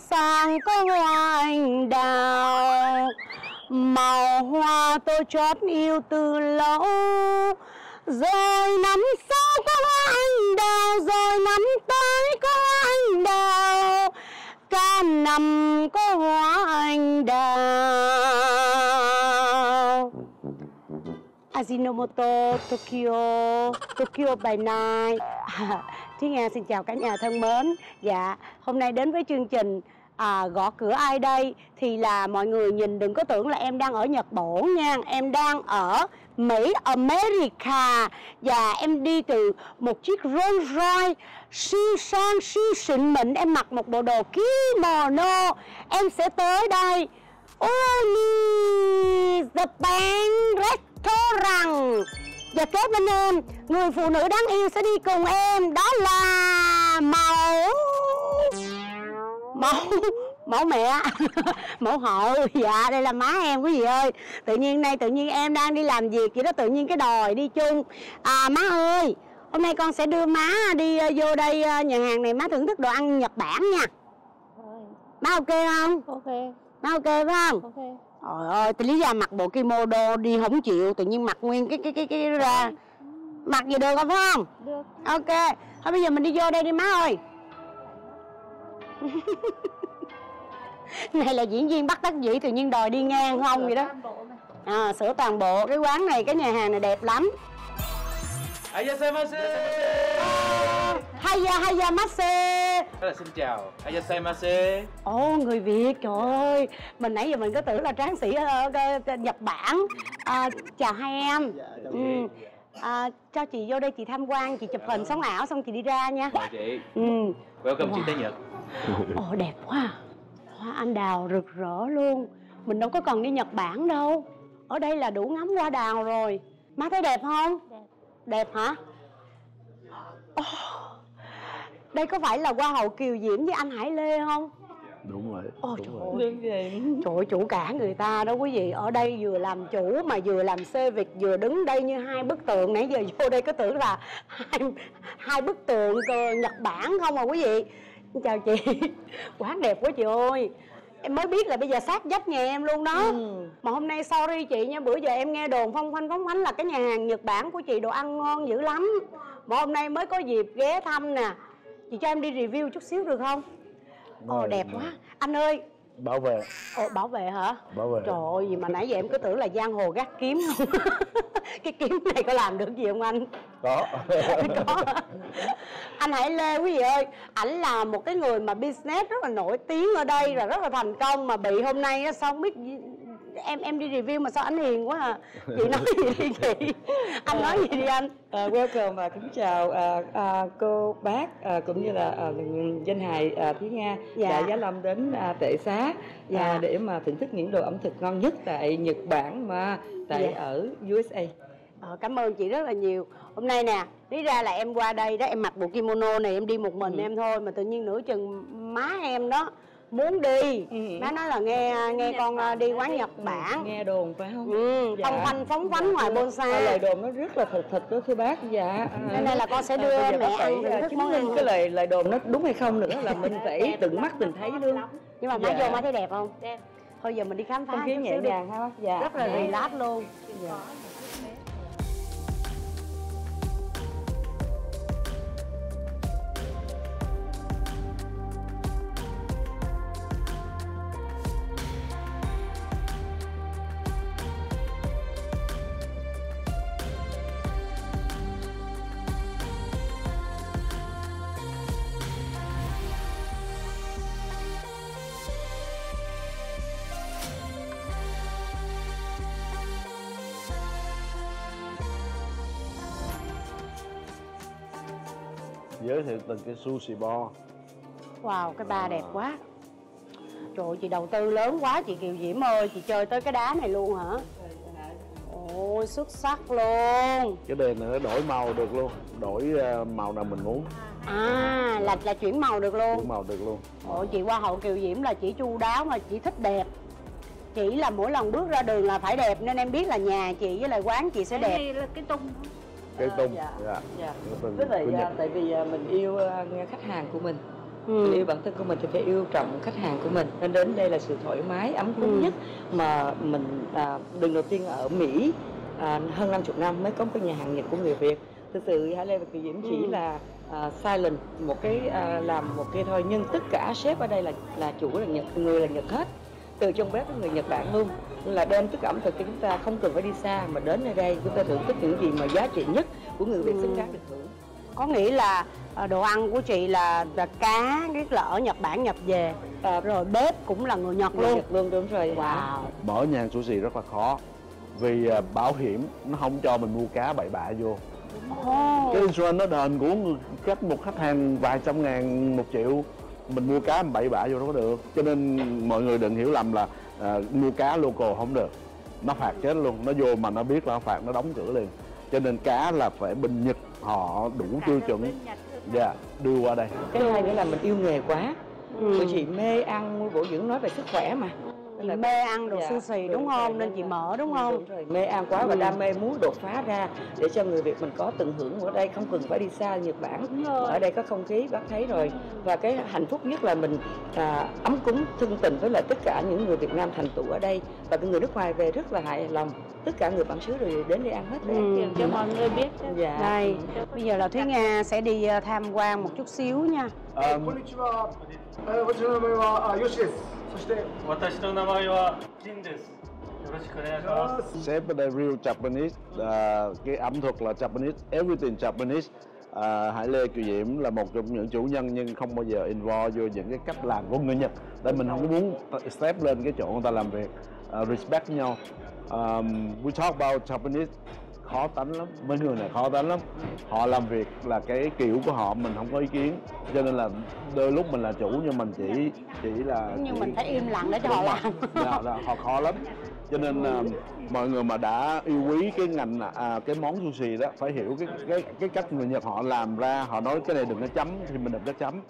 sang có hoa anh đào màu hoa tôi chót yêu từ lâu. Rồi năm sau có hoa anh đào rồi năm tới có hoa anh đào cả năm có hoa anh đào Ajinomoto Tokyo Tokyo by night. Thúy Nga. Xin chào cả nhà thân mến. Dạ hôm nay đến với chương trình à, Gõ cửa ai đây. Thì là mọi người nhìn đừng có tưởng là em đang ở Nhật Bản nha. Em đang ở Mỹ America. Và em đi từ một chiếc Rolls Royce siêu sang siêu xịn mịn. Em mặc một bộ đồ kimono. Em sẽ tới đây. Oni Japan Restaurant. Và kế bên em Người phụ nữ đáng yêu sẽ đi cùng em Đó là Mẫu. Mẫu Mẫu mẹ. Mẫu hộ Dạ đây là má em quý vị ơi. Tự nhiên nay tự nhiên em đang đi làm việc Vậy đó tự nhiên cái đòi đi chung. À má ơi Hôm nay con sẽ đưa má đi ờ, vô đây ờ, nhà hàng này má thưởng thức đồ ăn Nhật Bản nha. Má ok không? ok. Má ok phải không? ok Trời ơi, thì lý do mặc bộ kimono đi không chịu, tự nhiên mặc nguyên cái cái cái cái ra. Mặc gì được không phải không? được Ok, thôi bây giờ mình đi vô đây đi má ơi. này là diễn viên bắt đắc dĩ tự nhiên đòi đi ngang không vậy đó. À, sửa toàn bộ cái quán này, cái nhà hàng này đẹp lắm. Ayasemasu Haya haya masse. Đó là xin chào Ayasemasu Ồ, người Việt, trời ơi Mình nãy giờ mình có tưởng là tráng sĩ ở, ở, ở Nhật Bản à, Chào hai em ừ. à, Cho chị vô đây chị tham quan, chị chụp hình sống ảo xong chị đi ra nha Chào chị ừ. Welcome chị Wow. tới Nhật Ồ, đẹp quá Hoa anh đào rực rỡ luôn Mình đâu có cần đi Nhật Bản đâu Ở đây là đủ ngắm hoa đào rồi Má thấy đẹp không? Đẹp. Đẹp hả? Ồ, đây có phải là hoa hậu Kiều Diễm với anh Hải Lê không? đúng rồi Ôi đúng trời rồi. ơi. Trời ơi, chủ cả người ta đó quý vị. Ở đây vừa làm chủ mà vừa làm xê việc Vừa đứng đây như hai bức tượng Nãy giờ vô đây có tưởng là hai, hai bức tượng cơ Nhật Bản không à quý vị? Chào chị. Quá đẹp quá chị ơi. Em mới biết là bây giờ sát vách nhà em luôn đó. Ừ. Mà hôm nay sorry chị nha Bữa giờ em nghe đồn phong phanh phóng phánh là cái nhà hàng Nhật Bản của chị đồ ăn ngon dữ lắm. Mà hôm nay mới có dịp ghé thăm nè Chị cho em đi review chút xíu được không? Ồ đẹp rồi. quá Anh ơi bảo vệ Ồ, bảo vệ hả? Bảo vệ. Trời ơi, gì mà nãy giờ em cứ tưởng là giang hồ gác kiếm không? cái kiếm này có làm được gì không anh? có có. Anh Hải Lê quý vị ơi, ảnh là một cái người mà business rất là nổi tiếng ở đây và rất là thành công mà bị hôm nay á, sao không biết em em đi review mà sao anh hiền quá à chị nói gì đi chị anh nói gì đi anh À, welcome và kính chào à, à, cô bác à, cũng như là à, danh hài à, Thúy Nga Dạ. đã giá lâm đến à, tệ xá Dạ. à, để mà thưởng thức những đồ ẩm thực ngon nhất tại Nhật Bản mà tại Dạ. ở USA. Ờ, cảm ơn chị rất là nhiều hôm nay nè lý ra là em qua đây đó em mặc bộ kimono này em đi một mình Ừ. em thôi mà tự nhiên nửa chừng má em đó muốn đi Ừ. má nói là nghe nghe con ờ, đi quán nhật bản nghe đồn phải không? ừ, Dạ. phanh phóng phánh ngoài À, bonsai lời đồn nó rất là thật thật đó thưa bác dạ à, Nên là con sẽ à, đưa giờ mẹ ăn à, chứng món ăn. cái lời lời đồn nó đúng hay không nữa là mình phải tận mắt mình thấy luôn nhưng mà má Dạ. vô má thấy đẹp không Đẹp. thôi giờ mình đi khám phá không khí chút xíu đi ha dạ rất là Dạ. relax luôn dạ. Từng cái sushi bar. Wow cái ba đẹp quá. Trời ơi, chị đầu tư lớn quá chị kiều diễm ơi chị chơi tới cái đá này luôn hả? Ôi xuất sắc luôn. Cái đèn này nó đổi màu được luôn đổi ờ, màu nào mình muốn. À là là chuyển màu được luôn. Đổi màu được luôn. Ồ, chị Hoa hậu Kiều Diễm là chỉ chu đáo mà chị thích đẹp. Chỉ là mỗi lần bước ra đường là phải đẹp Nên em biết là nhà chị với lại quán chị sẽ đẹp. Đây là cái tung cái tung dạ. dạ. Dạ. Cái tung Với lại của à, Nhật. tại vì à, mình yêu à, khách hàng của mình Ừ. mình yêu bản thân của mình thì phải yêu trọng khách hàng của mình nên đến đây là sự thoải mái ấm cúng Ừ. nhất mà mình à, lần đầu tiên ở Mỹ à, hơn 50 năm mới có một cái nhà hàng Nhật của người Việt thực sự Hải Lê và Kỳ Diễm chỉ Ừ. là à, silent một cái à, làm một cái thôi nhưng tất cả sếp ở đây là là chủ là Nhật người là Nhật hết từ trong bếp người Nhật Bản luôn là đem tất cả ẩm thực cho chúng ta không cần phải đi xa mà đến nơi đây chúng ta thưởng thức những gì mà giá trị nhất của người Việt Ừ. xứng đáng được hưởng có nghĩa là ờ, đồ ăn của chị là, là cá rất là ở Nhật Bản nhập về. À, rồi bếp cũng là người Nhật người luôn. Nhật luôn đúng rồi. Wow. Mở nhà hàng sushi rất là khó. Vì à, bảo hiểm nó không cho mình mua cá bậy bạ vô. Oh. cái insurance nó đền của khách một khách hàng vài trăm ngàn một triệu mình mua cá bậy bạ vô đâu có được. Cho nên mọi người đừng hiểu lầm là à, mua cá local không được. Nó phạt chết luôn. Nó vô mà nó biết là nó phạt nó đóng cửa liền. Cho nên cá là phải bên nhật họ đủ tiêu chuẩn. dạ đưa qua đây. Cái hai nữa là mình yêu nghề quá. Ừ. tụi chị mê ăn mua bổ dưỡng nói về sức khỏe mà chị mê ăn đồ Dạ, sushi đúng đúng rồi, không nên chị rồi. mở đúng Ừ, không? đúng rồi. Mê ăn quá và Ừ. đam mê muốn đột phá ra để cho người việt mình có tận hưởng ở đây không cần phải đi xa nhật bản. Rồi. ở đây có không khí bác thấy rồi. Và cái hạnh phúc nhất là mình à, ấm cúng thân tình với lại tất cả những người việt nam thành tựu ở đây. Và cái người nước ngoài về rất là hài lòng. Tất cả người bản xứ rồi đến đây ăn hết đấy. Ừ. cho mọi người biết chứ. dạ. Đây bây giờ là thúy nga sẽ đi ờ, tham quan một chút xíu nha. Ờ, こんにちは。えー私の名前はあヨシです。そして私の名前はジンです。よろしくお願いします。 Sếp ở đây real Japanese à, cái ẩm thực là Japanese everything Japanese à, Hải Lê Kiều Diễm là một trong những chủ nhân nhưng không bao giờ involve vô những cái cách làm của người Nhật tại mình không muốn step lên cái chỗ người ta làm việc à, respect nhau um, we talk about Japanese khó tánh lắm. Mấy người này khó tánh lắm. Họ làm việc là cái kiểu của họ mình không có ý kiến. Cho nên là đôi lúc mình là chủ nhưng mình chỉ chỉ là nhưng chỉ- mình phải im lặng để cho họ làm. Dạ, dạ, họ khó lắm. Cho nên à, mọi người mà đã yêu quý cái ngành à, cái món sushi đó phải hiểu cái cái cái cách người Nhật họ làm ra họ nói cái này đừng có chấm thì mình đừng có chấm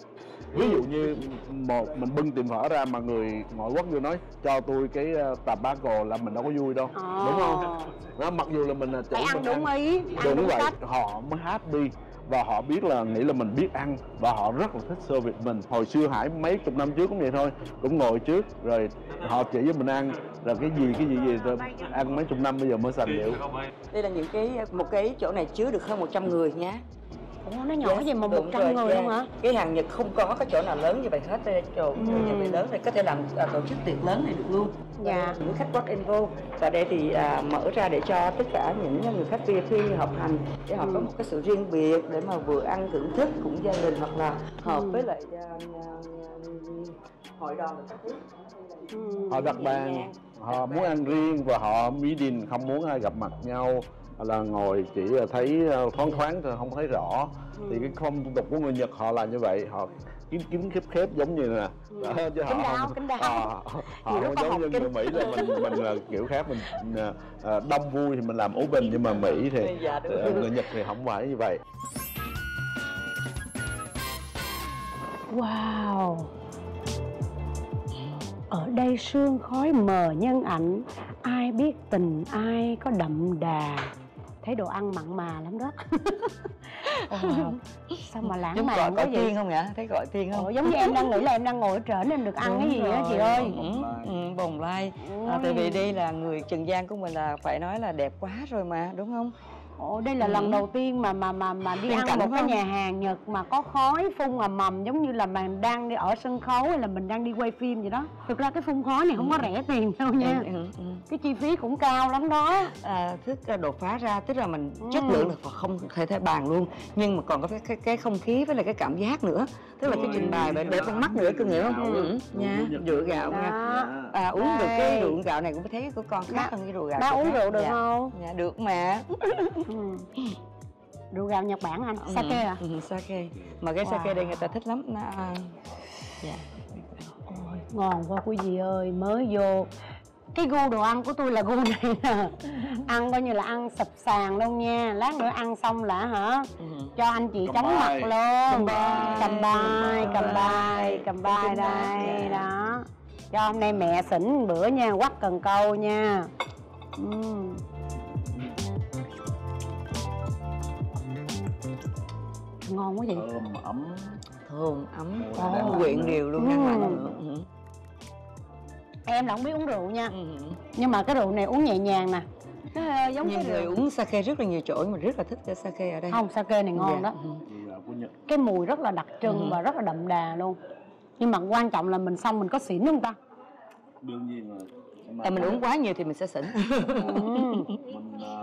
ví dụ như một mình bưng tiền phở ra mà người ngoại quốc vô nói cho tôi cái uh, tobacco là mình đâu có vui đâu. Ồ. đúng không? Đó, mặc dù là mình là chủ ăn mình đúng ý ăn đúng, đúng vậy cách. họ mới happy và họ biết là nghĩ là mình biết ăn và họ rất là thích service mình. Hồi xưa hải mấy chục năm trước cũng vậy thôi cũng ngồi trước rồi họ chỉ cho mình ăn là cái gì cái gì gì rồi ăn mấy chục năm bây giờ mới sành điệu. Đây là những cái một cái chỗ này chứa được hơn 100 người nhé Nó nhỏ gì mà Đúng 100 rồi, người dạ. luôn hả cái hàng Nhật không có cái chỗ nào lớn như vậy hết chỗ Ừ. nhà này lớn này có thể làm à, tổ chức tiệc lớn này được luôn Dạ. những khách walk in vô và đây thì à, mở ra để cho tất cả những người khách VIP học hành để họ Ừ. có một cái sự riêng biệt để mà vừa ăn thưởng thức cũng gia đình hoặc là hợp Ừ. với lại à, à, hội đoàn các thứ ừ. họ đặt bàn họ muốn ăn riêng và họ meeting không muốn ai gặp mặt nhau. Là ngồi chỉ là thấy uh, thoáng thoáng thôi không thấy rõ. Thì cái phong tục của người Nhật họ là như vậy họ kín kín khép khép giống như nè đó, chứ họ đáo, không- kín đáo. ờ, họ không giống như người Mỹ là mình mình là kiểu khác mình ờ, ờ, đông vui thì mình làm open nhưng mà Mỹ thì Dạ, ờ, người Nhật thì không phải như vậy. Wow Ở đây sương khói mờ nhân ảnh Ai biết tình ai có đậm đà. Thấy đồ ăn mặn mà lắm đó. Wow. Sao mà lãng giống gọi mạn gọi vậy? tiên không ạ thấy gọi tiên không? Ồ, Giống như em đang nghĩ là em đang ngồi ở trển em được ăn cái gì á chị ơi? Ừ, ừ, bồng lai. À, tại vì đây là người trần gian của mình là phải nói là đẹp quá rồi mà đúng không Ồ, đây là Ừ. lần đầu tiên mà mà mà mà đi Bên ăn một cái không? nhà hàng Nhật mà có khói phun ầm ầm giống như là mình đang đi ở sân khấu hay là mình đang đi quay phim vậy đó. Thực ra cái phun khói này không có rẻ tiền đâu nha. ừ, ừ, ừ. Cái chi phí cũng cao lắm đó. à, thức à, đột phá ra tức là mình Ừ. chất lượng là không thể thể bàn luôn nhưng mà còn có cái, cái, cái không khí với lại cái cảm giác nữa tức là cái trình bày để, để con mắt nữa cưng hiểu không? Ừ. nha rượu gạo nha. À, uống được cái rượu gạo này cũng thấy của con khác hơn cái rượu gạo Bác chỗ uống rượu được dạ. không? dạ được mà. Ừ. Rượu gạo Nhật Bản anh, sake à? ừ, sake. Mà cái Wow. sake đây người ta thích lắm. Nó à, dạ. Ôi, ngon quá quý vị ơi, mới vô cái gu đồ ăn của tôi là gu này nè. Ăn coi như là ăn sập sàn luôn nha. Lát nữa ăn xong là hả? Ừ. cho anh chị Cầm chóng mặt luôn. Cầm bài. cầm bài cầm bài. đây đó. Cho hôm nay mẹ xỉn bữa nha quắt cần câu nha. Ừm. ngon quá vậy. Thơm ấm. Thơm ấm. Quyện đều luôn nữa Ừ. em là không biết uống rượu nha. Ừ. nhưng mà cái rượu này uống nhẹ nhàng nè. Nó giống nhiều cái người rượu uống sake rất là nhiều chỗ nhưng mà rất là thích cái sake ở đây. Không sake này ngon Dạ. đó. Ừ. Nhật. Cái mùi rất là đặc trưng Ừ. và rất là đậm đà luôn. Nhưng mà quan trọng là mình xong mình có xỉn không ta? Đương nhiên rồi. À, mình uống quá nhiều thì mình sẽ xỉn. Ừ. mình,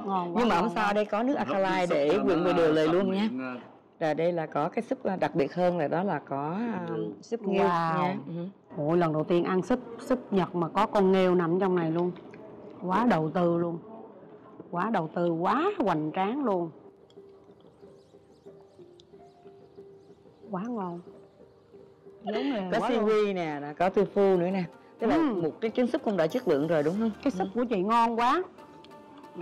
ngon quá nhưng mà không sao đây có nước alkaline để quyện mùi đều lời luôn nha Và đây là có cái súp à, đặc biệt hơn là đó là có à, súp nghêu Wow. nha. Ừ. Ôi lần đầu tiên ăn súp súp Nhật mà có con nghêu nằm trong này luôn Quá đầu tư luôn Quá đầu tư, quá hoành tráng luôn Quá ngon Giống nè, Có seaweed nè, có tofu nữa nè. Tức là Ừ. một cái trứng súp cũng đã chất lượng rồi đúng không? Cái súp của chị ngon quá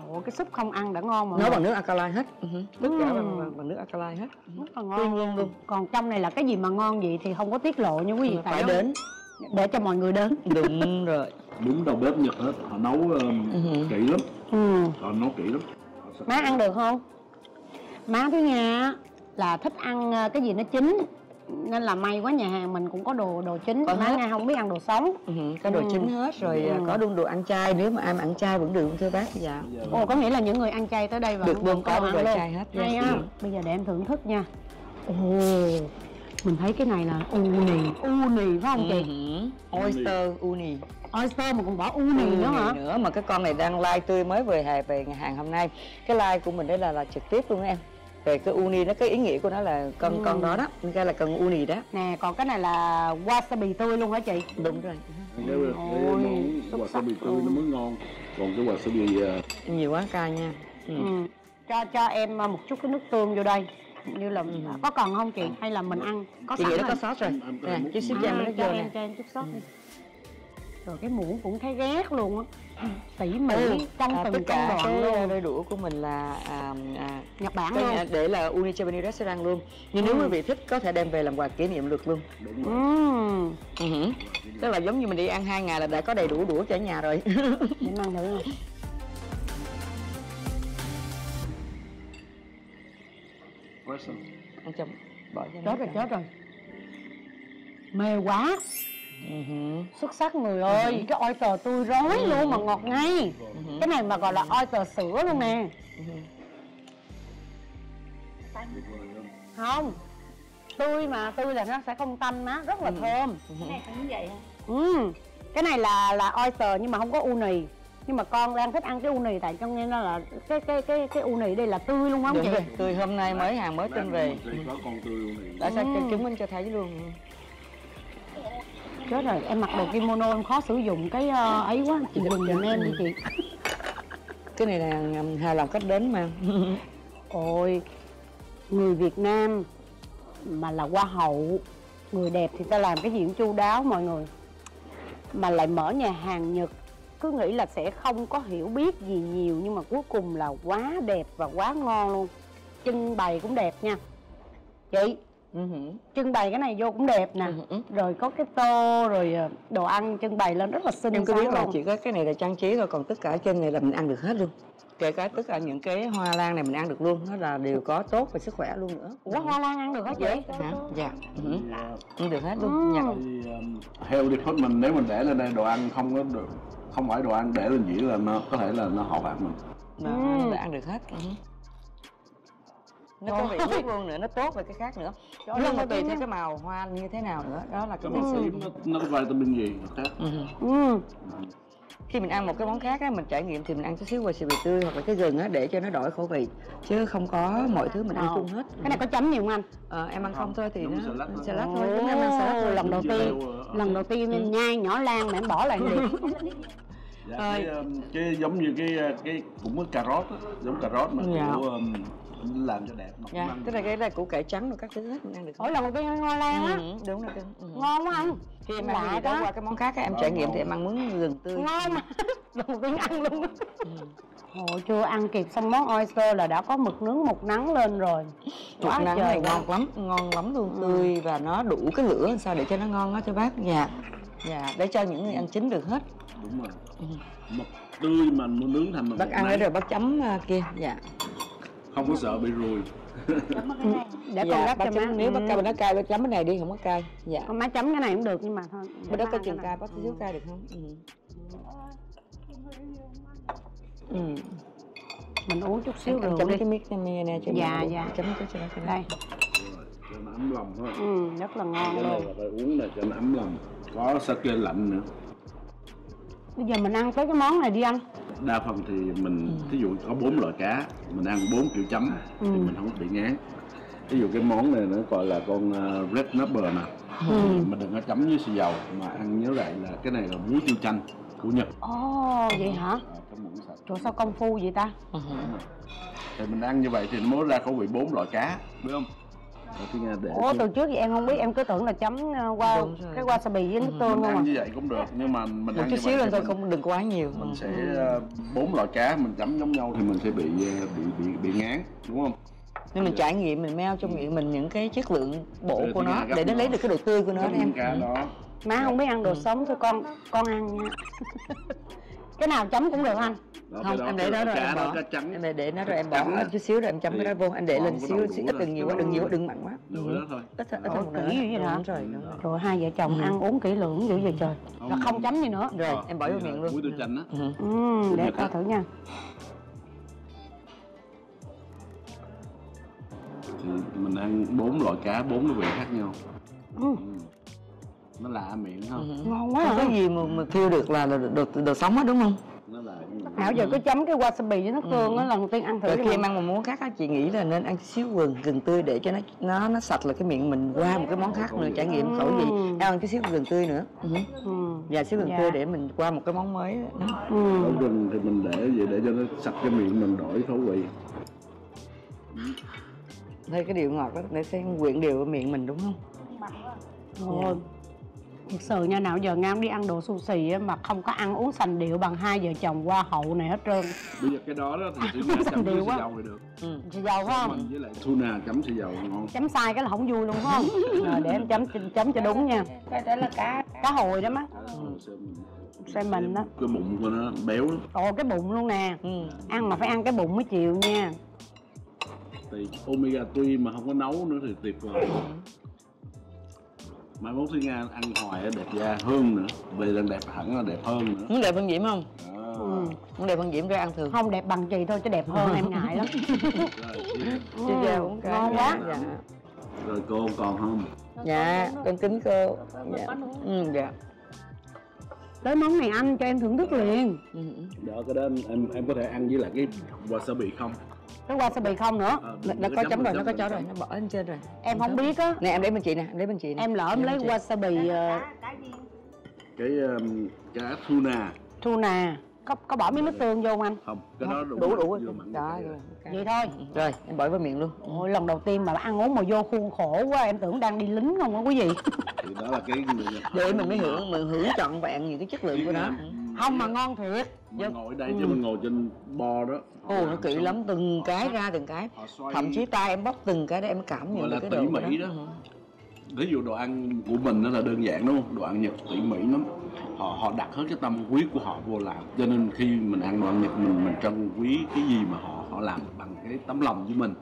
Ủa cái súp không ăn đã ngon mà Nấu bằng nước alkaline hết. Ừ. Tất cả Ừ. bằng, bằng, bằng nước alkaline hết. Rất là ngon nhiên luôn. Còn trong này là cái gì mà ngon vậy thì không có tiết lộ nha quý vị Phải giống- đến. Để cho mọi người đến Đúng rồi. đúng đầu bếp Nhật hết họ nấu um, Ừ. kỹ lắm ừ. họ nấu kỹ lắm Má ăn được không? Má thứ Nga là thích ăn ờ, cái gì nó chín nên là may quá nhà hàng mình cũng có đồ đồ chín Có má. Nga không biết ăn đồ sống Ừ. Có đồ Ừ. chín hết rồi à, Ừ. có luôn đồ ăn chay nếu mà ai mà ăn chay vẫn được thưa bác. Dạ. Ồ có nghĩa là những người ăn chay tới đây và Được luôn, có đồ chay hết. hay á Ừ. bây giờ để em thưởng thức nha ồ mình thấy cái này là u nì u nì phải không chị Ừ. Oyster uni. oyster mà còn bỏ u nì nữa hả nữa mà cái con này đang like tươi mới về hè về nhà hàng hôm nay cái like của mình đây là là trực tiếp luôn em về cái uni đó cái ý nghĩa của nó là con Ừ. con đó đó cái là con uni đó nè còn cái này là wasabi tươi luôn hả chị đúng rồi nếu món sắc wasabi tươi luôn. nó mới ngon còn cái wasabi uh, nhiều quá ca nha ừ. ừ. cho cho em ờ, một chút cái nước tương vô đây như là Ừ. có cần không chị hay là mình ăn có chị sẵn nghĩ nó rồi có sót rồi nè chút xíu à, cho em nó cho vô em nè cho em chút sót Ừ. rồi cái muỗng cũng thấy ghét luôn á tỉ mỉ Ừ, trong à, từng công đoạn luôn. đôi đũa của mình là à, à, nhật bản luôn. để là uni Japanese restaurant luôn. Nhưng nếu Ừ. quý vị thích có thể đem về làm quà kỷ niệm được luôn. Đúng rồi. Ừ. hử. tức là giống như mình đi ăn hai ngày là đã có đầy đủ đũa cho nhà rồi. Để ăn thử. Awesome. ăn chồng bỏ cho chết rồi chết rồi. Mê quá Xuất sắc người ơi cái oyster tươi rói luôn mà ngọt ngay. Hử. cái này mà gọi là oyster sữa luôn nè. Hử. không tươi mà tươi là nó sẽ không tanh á rất là thơm. Cái này cũng vậy ừ cái này là là oyster nhưng mà không có u nì nhưng mà con đang thích ăn cái u nì tại trong nghe nó là cái cái cái cái u nì đây là tươi luôn không Đúng chị? rồi, tươi hôm nay mới hàng mới tin về. đã sao Ừ. chứng minh cho thấy luôn chết rồi em mặc đồ kimono em khó sử dụng cái ờ, ấy quá. Chị dùng giùm em đi chị cái này là hài lòng cách đến mà. Ôi người Việt Nam mà là hoa hậu người đẹp thì ta làm cái gì cũng chu đáo mọi người. Mà lại mở nhà hàng Nhật cứ nghĩ là sẽ không có hiểu biết gì nhiều nhưng mà cuối cùng là quá đẹp và quá ngon luôn. Trưng bày cũng đẹp nha. Chị Ừ hử. trưng bày cái này vô cũng đẹp nè Ừ rồi có cái tô rồi ờ, đồ ăn trưng bày lên rất là xinh em có xắn biết là chỉ có cái này là trang trí thôi còn tất cả trên này là mình ăn được hết luôn kể cả tất cả những cái hoa lan này mình ăn được luôn nó là đều có tốt về sức khỏe luôn nữa ủa hoa lan ăn được hả chị hả dạ ừ hử. ăn được hết Ừ. luôn dạ. thì um, healthy food mình nếu mình để lên đây đồ ăn không có được không phải đồ ăn để lên dĩa là nó có thể là nó hậu hại mình Ừ. là ăn được hết ừ. Nó có vị biết luôn nữa nó tốt về cái khác nữa. Nó ơi, có tùy cái- theo cái màu hoa như thế nào nữa đó là cái thực sự nó, nó có vitamin gì? Khác. Ừ. Ừ. khi mình ăn một cái món khác á mình trải nghiệm thì mình ăn chút xíu wasabi tươi hoặc là cái gừng á để cho nó đổi khẩu vị. Chứ không có mọi thứ mình ăn Ờ. chung hết. Cái này có chấm nhiều không anh? Ờ, em ăn không thôi thì nó salad thôi. giống em ăn salad thôi. lần đầu tiên leo, ờ, lần đầu tiên em nhai nhỏ lan mà em bỏ lại liền. Dạ, cái, cái giống như cái cái cũng có cà rốt á, giống cà rốt mà Dạ. kiểu um, làm cho đẹp dạ ăn cái này cái này củ cải trắng rồi các thứ hết mình ăn được mỗi lần đầu tiên ăn hoa lan á. Ừ, đúng rồi ừ. ngon quá anh. Khi em ăn cái đó. qua cái món khác em trải nghiệm thì em ăn muốn gừng tươi. Ngon mà. Lần đầu tiên ăn luôn Ừ. Ồ, chưa ăn kịp xong món oyster là đã có mực nướng một nắng lên rồi. Chuột Quá nắng trời này ngon lắm ngon lắm luôn Ừ. tươi và nó đủ cái lửa sao để cho nó ngon á cho bác. Dạ. Dạ. Để cho những người ăn chín được hết. Đúng rồi. Mực tươi mà muốn nướng thành mực bác ăn đấy rồi bác chấm à, kia. Dạ không có sợ bị ruồi. Để con dạ, gắp bác cho má. chấm nếu bác Ừ. cay bác cay bác chấm cái này đi không có cay. Dạ. Con má chấm cái này cũng được nhưng mà thôi để bác đó má có chừng cay bác xíu cay được không? Ừ. ừ. mình uống chút xíu rượu chấm đi. cái miếng này nè cho Dạ, dạ. chấm cho cho nó cho nó đây. Cho nó ấm lòng thôi. Ừ, rất là ngon cái này luôn. là phải uống này cho nó ấm lòng. Có sake lạnh nữa bây giờ mình ăn tới cái món này đi anh. Đa phần thì mình thí dụ có bốn loại cá mình ăn bốn kiểu chấm thì Ừ. mình không bị ngán. Ví dụ cái món này nó gọi là con uh, red snapper nè. Ừ. mình đừng có chấm với xì dầu mà ăn nhớ lại là cái này là muối tiêu chanh của nhật. Ồ vậy hả? À, trời sao công phu vậy ta? Ừ. thì mình ăn như vậy thì nó mới ra khẩu vị bốn loại cá biết không? thì để ủa từ trước thì em không biết em cứ tưởng là chấm ờ, qua cái wasabi với nước tương không à? ăn như vậy cũng được nhưng mà mình một ăn chút xíu lên thôi không đừng quá nhiều. mình Ừ. sẽ ờ, bốn loại cá mình chấm giống nhau thì mình sẽ bị ờ, bị bị bị ngán đúng không? Nên mình trải nghiệm mình meo trong miệng mình những cái chất lượng bổ Ừ, của nó để nó lấy được cái độ tươi của nó em. cá Ừ. đó. Má không biết ăn đồ sống thôi con con ăn nha cái nào chấm cũng được anh. Đó, không cái em để đó rồi cá em đó bỏ em để để nó rồi em bỏ. á. chút xíu rồi em chấm cái đó vô. Anh để lên xíu xíu ít đừng nhiều quá đừng nhiều quá đừng mặn quá. Đủ Ừ. đó ít ít không nữa kỹ vậy rồi rồi. Hai vợ chồng Ừ. ăn uống kỹ lưỡng dữ vậy trời. Là Không. chấm gì nữa. Rồi Ờ, em bỏ vô miệng luôn. muối tiêu chanh á. Ừ. để coi thử nha. Thì mình ăn bốn loại cá bốn cái vị khác nhau. Ừ. nó lạ miệng không Ừ. ngon quá không có gì mà mà kêu được là đồ, đồ, đồ sống hết đúng không nó là nào giờ cứ chấm cái wasabi với nước tương á lần đầu tiên ăn thử rồi khi em ăn một món khác á chị nghĩ là nên ăn xíu gừng gừng tươi để cho nó nó nó sạch là cái miệng mình qua một cái món khác nữa trải nghiệm khẩu vị Ừ. em ăn cái xíu gừng tươi nữa ừ. và xíu gừng Dạ. tươi để mình qua một cái món mới đó. ừ. Ở rừng thì mình để vậy để cho nó sạch cái miệng mình đổi khẩu vị Thấy cái điều ngọt đó để xem quyện đều ở miệng mình đúng không? Ôi, thực sự nha nào giờ Ngam đi ăn đồ sushi á, mà không có ăn uống sành điệu bằng hai vợ chồng hoa hậu này hết trơn. Bây giờ cái đó đó thì chỉ là chấm với Điều xì dầu thì được. Ừ. Chị giàu phải không? mình với lại tuna chấm xì dầu ngon Chấm sai cái là không vui luôn phải không? Rồi để em chấm chấm cho đúng nha. Cái đó là cá. Cá hồi đó má. Xem mình. Đó. Cái bụng của nó béo lắm. Ồ cái bụng luôn nè. Ừ. Ăn mà phải ăn cái bụng mới chịu nha. Thì omega tuy mà không có nấu nữa thì tuyệt vời mai mốt thiên nga ăn hoài đẹp da hơn nữa về lần đẹp hẳn là đẹp hơn nữa Muốn đẹp hơn Diễm không? Đó. ừ. Muốn đẹp hơn Diễm ra ăn thường. Không đẹp bằng chị thôi chứ đẹp hơn em ngại lắm rồi, Chị uống cái. Ngon quá Dạ. rồi cô còn không Dạ, con kính cô. Dạ. Ừ, dạ. Tới món này anh cho em thưởng thức liền Ừ. đó cái đó em em, em có thể ăn với lại cái wasabi không Cái wasabi không nữa. Ờ, Nó, có chấm rồi, nó có chấm rồi, nó bỏ lên trên rồi. Em không biết á. Nè em lấy bên chị nè, em lấy bên chị nè. Em lỡ em lấy bên wasabi ờ, cái um, cá tuna. Tuna. Có, có bỏ miếng nước tương vô không anh? không cái đó đủ Đủ đủ Đó, vậy. rồi. Vậy thôi. Rồi, em bỏ vào miệng luôn. Ôi lần đầu tiên mà ăn uống mà vô khuôn khổ quá em tưởng đang đi lính không á quý vị. Thì đó là cái người Nhật Để mình mới hưởng, mình hưởng trọn vẹn những cái chất lượng của nó. Không mà ngon thiệt. Mình ngồi đây chứ mình ngồi trên bo đó. Ồ, nó kỹ xong lắm, từng cái ra từng cái. Thậm chí tay em bóc từng cái để em cảm nhận được là cái tỉ độ của mỉ đó. Ừ. ví dụ đồ ăn của mình nó là đơn giản đúng không? Đồ ăn nhật tỉ mỉ lắm. Họ họ đặt hết cái tâm huyết của họ vô làm. Cho nên khi mình ăn đồ ăn nhật mình mình trân quý cái gì mà họ họ làm bằng cái tấm lòng với mình.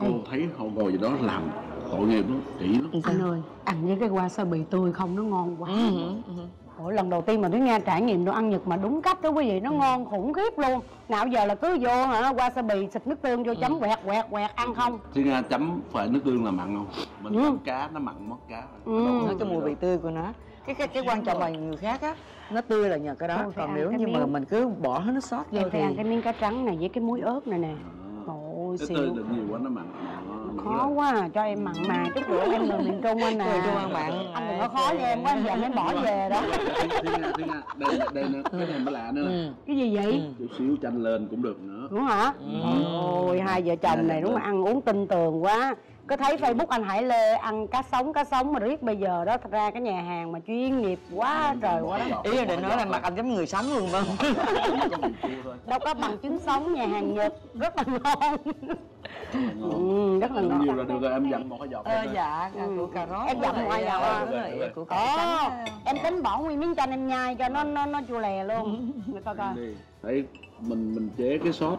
Cô thấy họ ngồi gì đó làm tội nghiệp lắm kỹ lắm. Anh ơi ăn với cái wasabi tươi không? Nó ngon quá. Ừ, ừ, ừ. Ủa lần đầu tiên mà Thúy Nga trải nghiệm đồ ăn Nhật mà đúng cách đó quý vị nó ngon khủng khiếp luôn. Nào giờ là cứ vô hả? Wasabi xịt nước tương vô chấm quẹt quẹt quẹt ăn không? Thiên Nga chấm phải nước tương là mặn không? Mình Ừ. chấm cá nó mặn mất cá Ừ. nó cái mùi vị tươi của nó. Cái cái cái quan trọng là người khác á nó tươi là nhờ cái đó. Thôi còn nếu như mà miếng. mình cứ bỏ hết nước sốt vô Em thì ăn cái miếng cá trắng này với cái muối ớt này nè. À. Ôi cái xịu. tươi đừng nhiều quá nó mặn. Đó, Khó quá à, cho em mặn mà chút nữa em người miền Trung anh à. Người Trung ăn mặn. Anh đừng có khó với em quá em dần em bỏ về đó. Đây đây nữa cái này mới lạ nữa. Nè ừ. Cái gì vậy? Ừ. chút xíu chanh lên cũng được nữa. Đúng hả? Ôi hai vợ chồng này đúng là ăn uống tinh tường quá. Có thấy Facebook anh Hải Lê ăn cá sống cá sống mà riết bây giờ đó thật ra cái nhà hàng mà chuyên nghiệp quá trời quá đó. Ý là định nói là mặt anh giống người sống luôn vâng đâu có bằng chứng sống nhà hàng Nhật rất là ngon ừ, rất là nhiều ngon là được rồi em dặn một cái giọt ờ, thôi. dạ Ừ. củ cà rốt Em dặm với ngoài vào ờ, à? củ cà trắng em tính bỏ nguyên miếng chanh em nhai cho nó nó nó chua lè luôn Người coi coi đi thấy mình mình chế cái sốt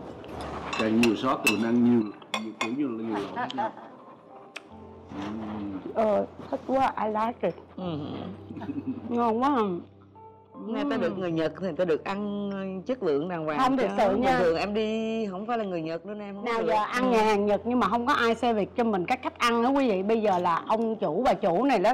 càng nhiều sốt thì mình ăn nhiều nhiều kiểu như là nhiều loại khác nhau. Ừm. ờ thích quá I like it Ừ. ngon quá à. Người ta được người Nhật thì người ta được ăn chất lượng đàng hoàng Không, thực sự nha. Bình thường em đi không phải là người Nhật nữa em không nào giờ ăn nhà hàng Nhật nhưng mà không có ai xe việc cho mình cái cách ăn đó quý vị. Bây giờ là ông chủ bà chủ này đó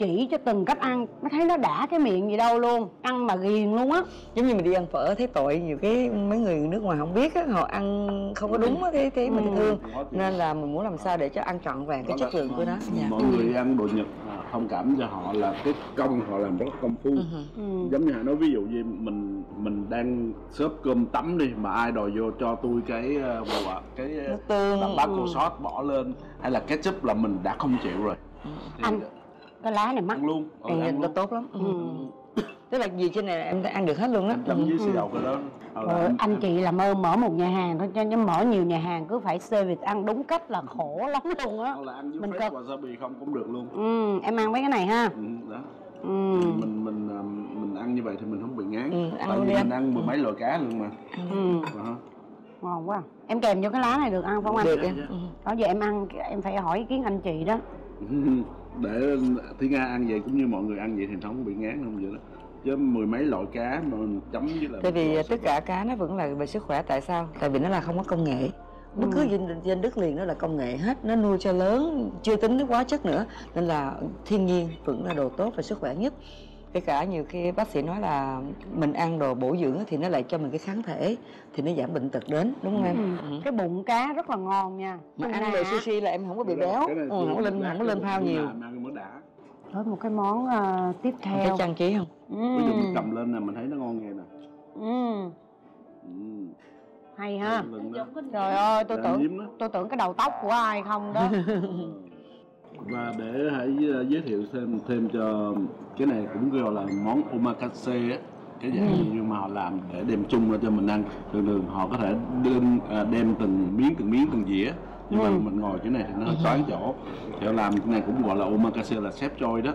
chỉ cho từng cách ăn nó thấy nó đã cái miệng gì đâu luôn ăn mà ghiền luôn á. Giống như mình đi ăn phở thấy tội nhiều cái mấy người nước ngoài không biết á họ ăn không có đúng á thế thế mình Ừ. thương. Nên là mình muốn làm sao để cho ăn trọn vẹn cái chất lượng của nó. dạ. mọi người ăn đồ Nhật à, thông cảm cho họ là cái công họ làm rất công phu. Ừ. ừ. giống như Hà nói ví dụ như mình mình đang xốp cơm tấm đi mà ai đòi vô cho tôi cái uh, bò ạ, cái nước tương. bát cô sót bỏ lên hay là ketchup là mình đã không chịu rồi. Thì Anh cái lá này mắc. Ăn luôn. Ừ, ừ, ăn nó luôn. tốt lắm. Ừ. Ừ. tức là gì trên này em ăn được hết luôn đó anh chấm với xì dầu cái đó. Rồi, anh- anh chị làm ơn mở một nhà hàng thôi cho nhưng mở nhiều nhà hàng cứ phải service ăn đúng cách là khổ lắm luôn á. Là ăn với Mình fresh có- wasabi không cũng được luôn. Ừ, em ăn mấy cái này ha? Ừ, đó. Ừ. mình mình à, mình ăn như vậy thì mình không bị ngán. Ừ, ăn tại vì mình ăn mười mấy loại cá luôn mà. Ừ. Đó. ngon quá. Em kèm vô cái lá này được ăn không anh? Được Dạ, em dạ. ừ. đó giờ em ăn em phải hỏi ý kiến anh chị đó để Thúy Nga ăn vậy cũng như mọi người ăn vậy thì nó không bị ngán không vậy đó. Chứ mười mấy loại cá mà mình chấm với lại tại vì tất cả cá nó vẫn là về sức khỏe tại sao? Tại vì nó là không có công nghệ. Bất cứ trên, trên đất liền nó là công nghệ hết nó nuôi cho lớn chưa tính đến hóa chất nữa. Nên là thiên nhiên vẫn là đồ tốt và sức khỏe nhất kể cả nhiều khi bác sĩ nói là mình ăn đồ bổ dưỡng thì nó lại cho mình cái kháng thể thì nó giảm bệnh tật đến đúng không em? Ừ. Ừ. cái bụng cá rất là ngon nha. Mà Tuna ăn đồ sushi là em không có bị béo. Cái ừ, không có lên không có lên phao nhiều. Rồi một cái món ờ, tiếp theo. trang trí không? Ví dụ ừ. mình cầm lên nè mình thấy nó ngon nghe nè. Ừ. ừ. hay ha. Trời ơi tôi tưởng tôi tưởng cái đầu tóc của ai không đó và để hãy uh, giới thiệu thêm thêm cho cái này cũng gọi là món omakase á. Cái dạng Ừ. nhưng mà họ làm để đem chung ra cho mình ăn. Thường thường họ có thể đem à, đem từng miếng từng miếng từng dĩa. Nhưng Ừ. mà mình ngồi cái này thì nó hơi toán chỗ. Thì họ làm cái này cũng gọi là omakase là chef choi đó.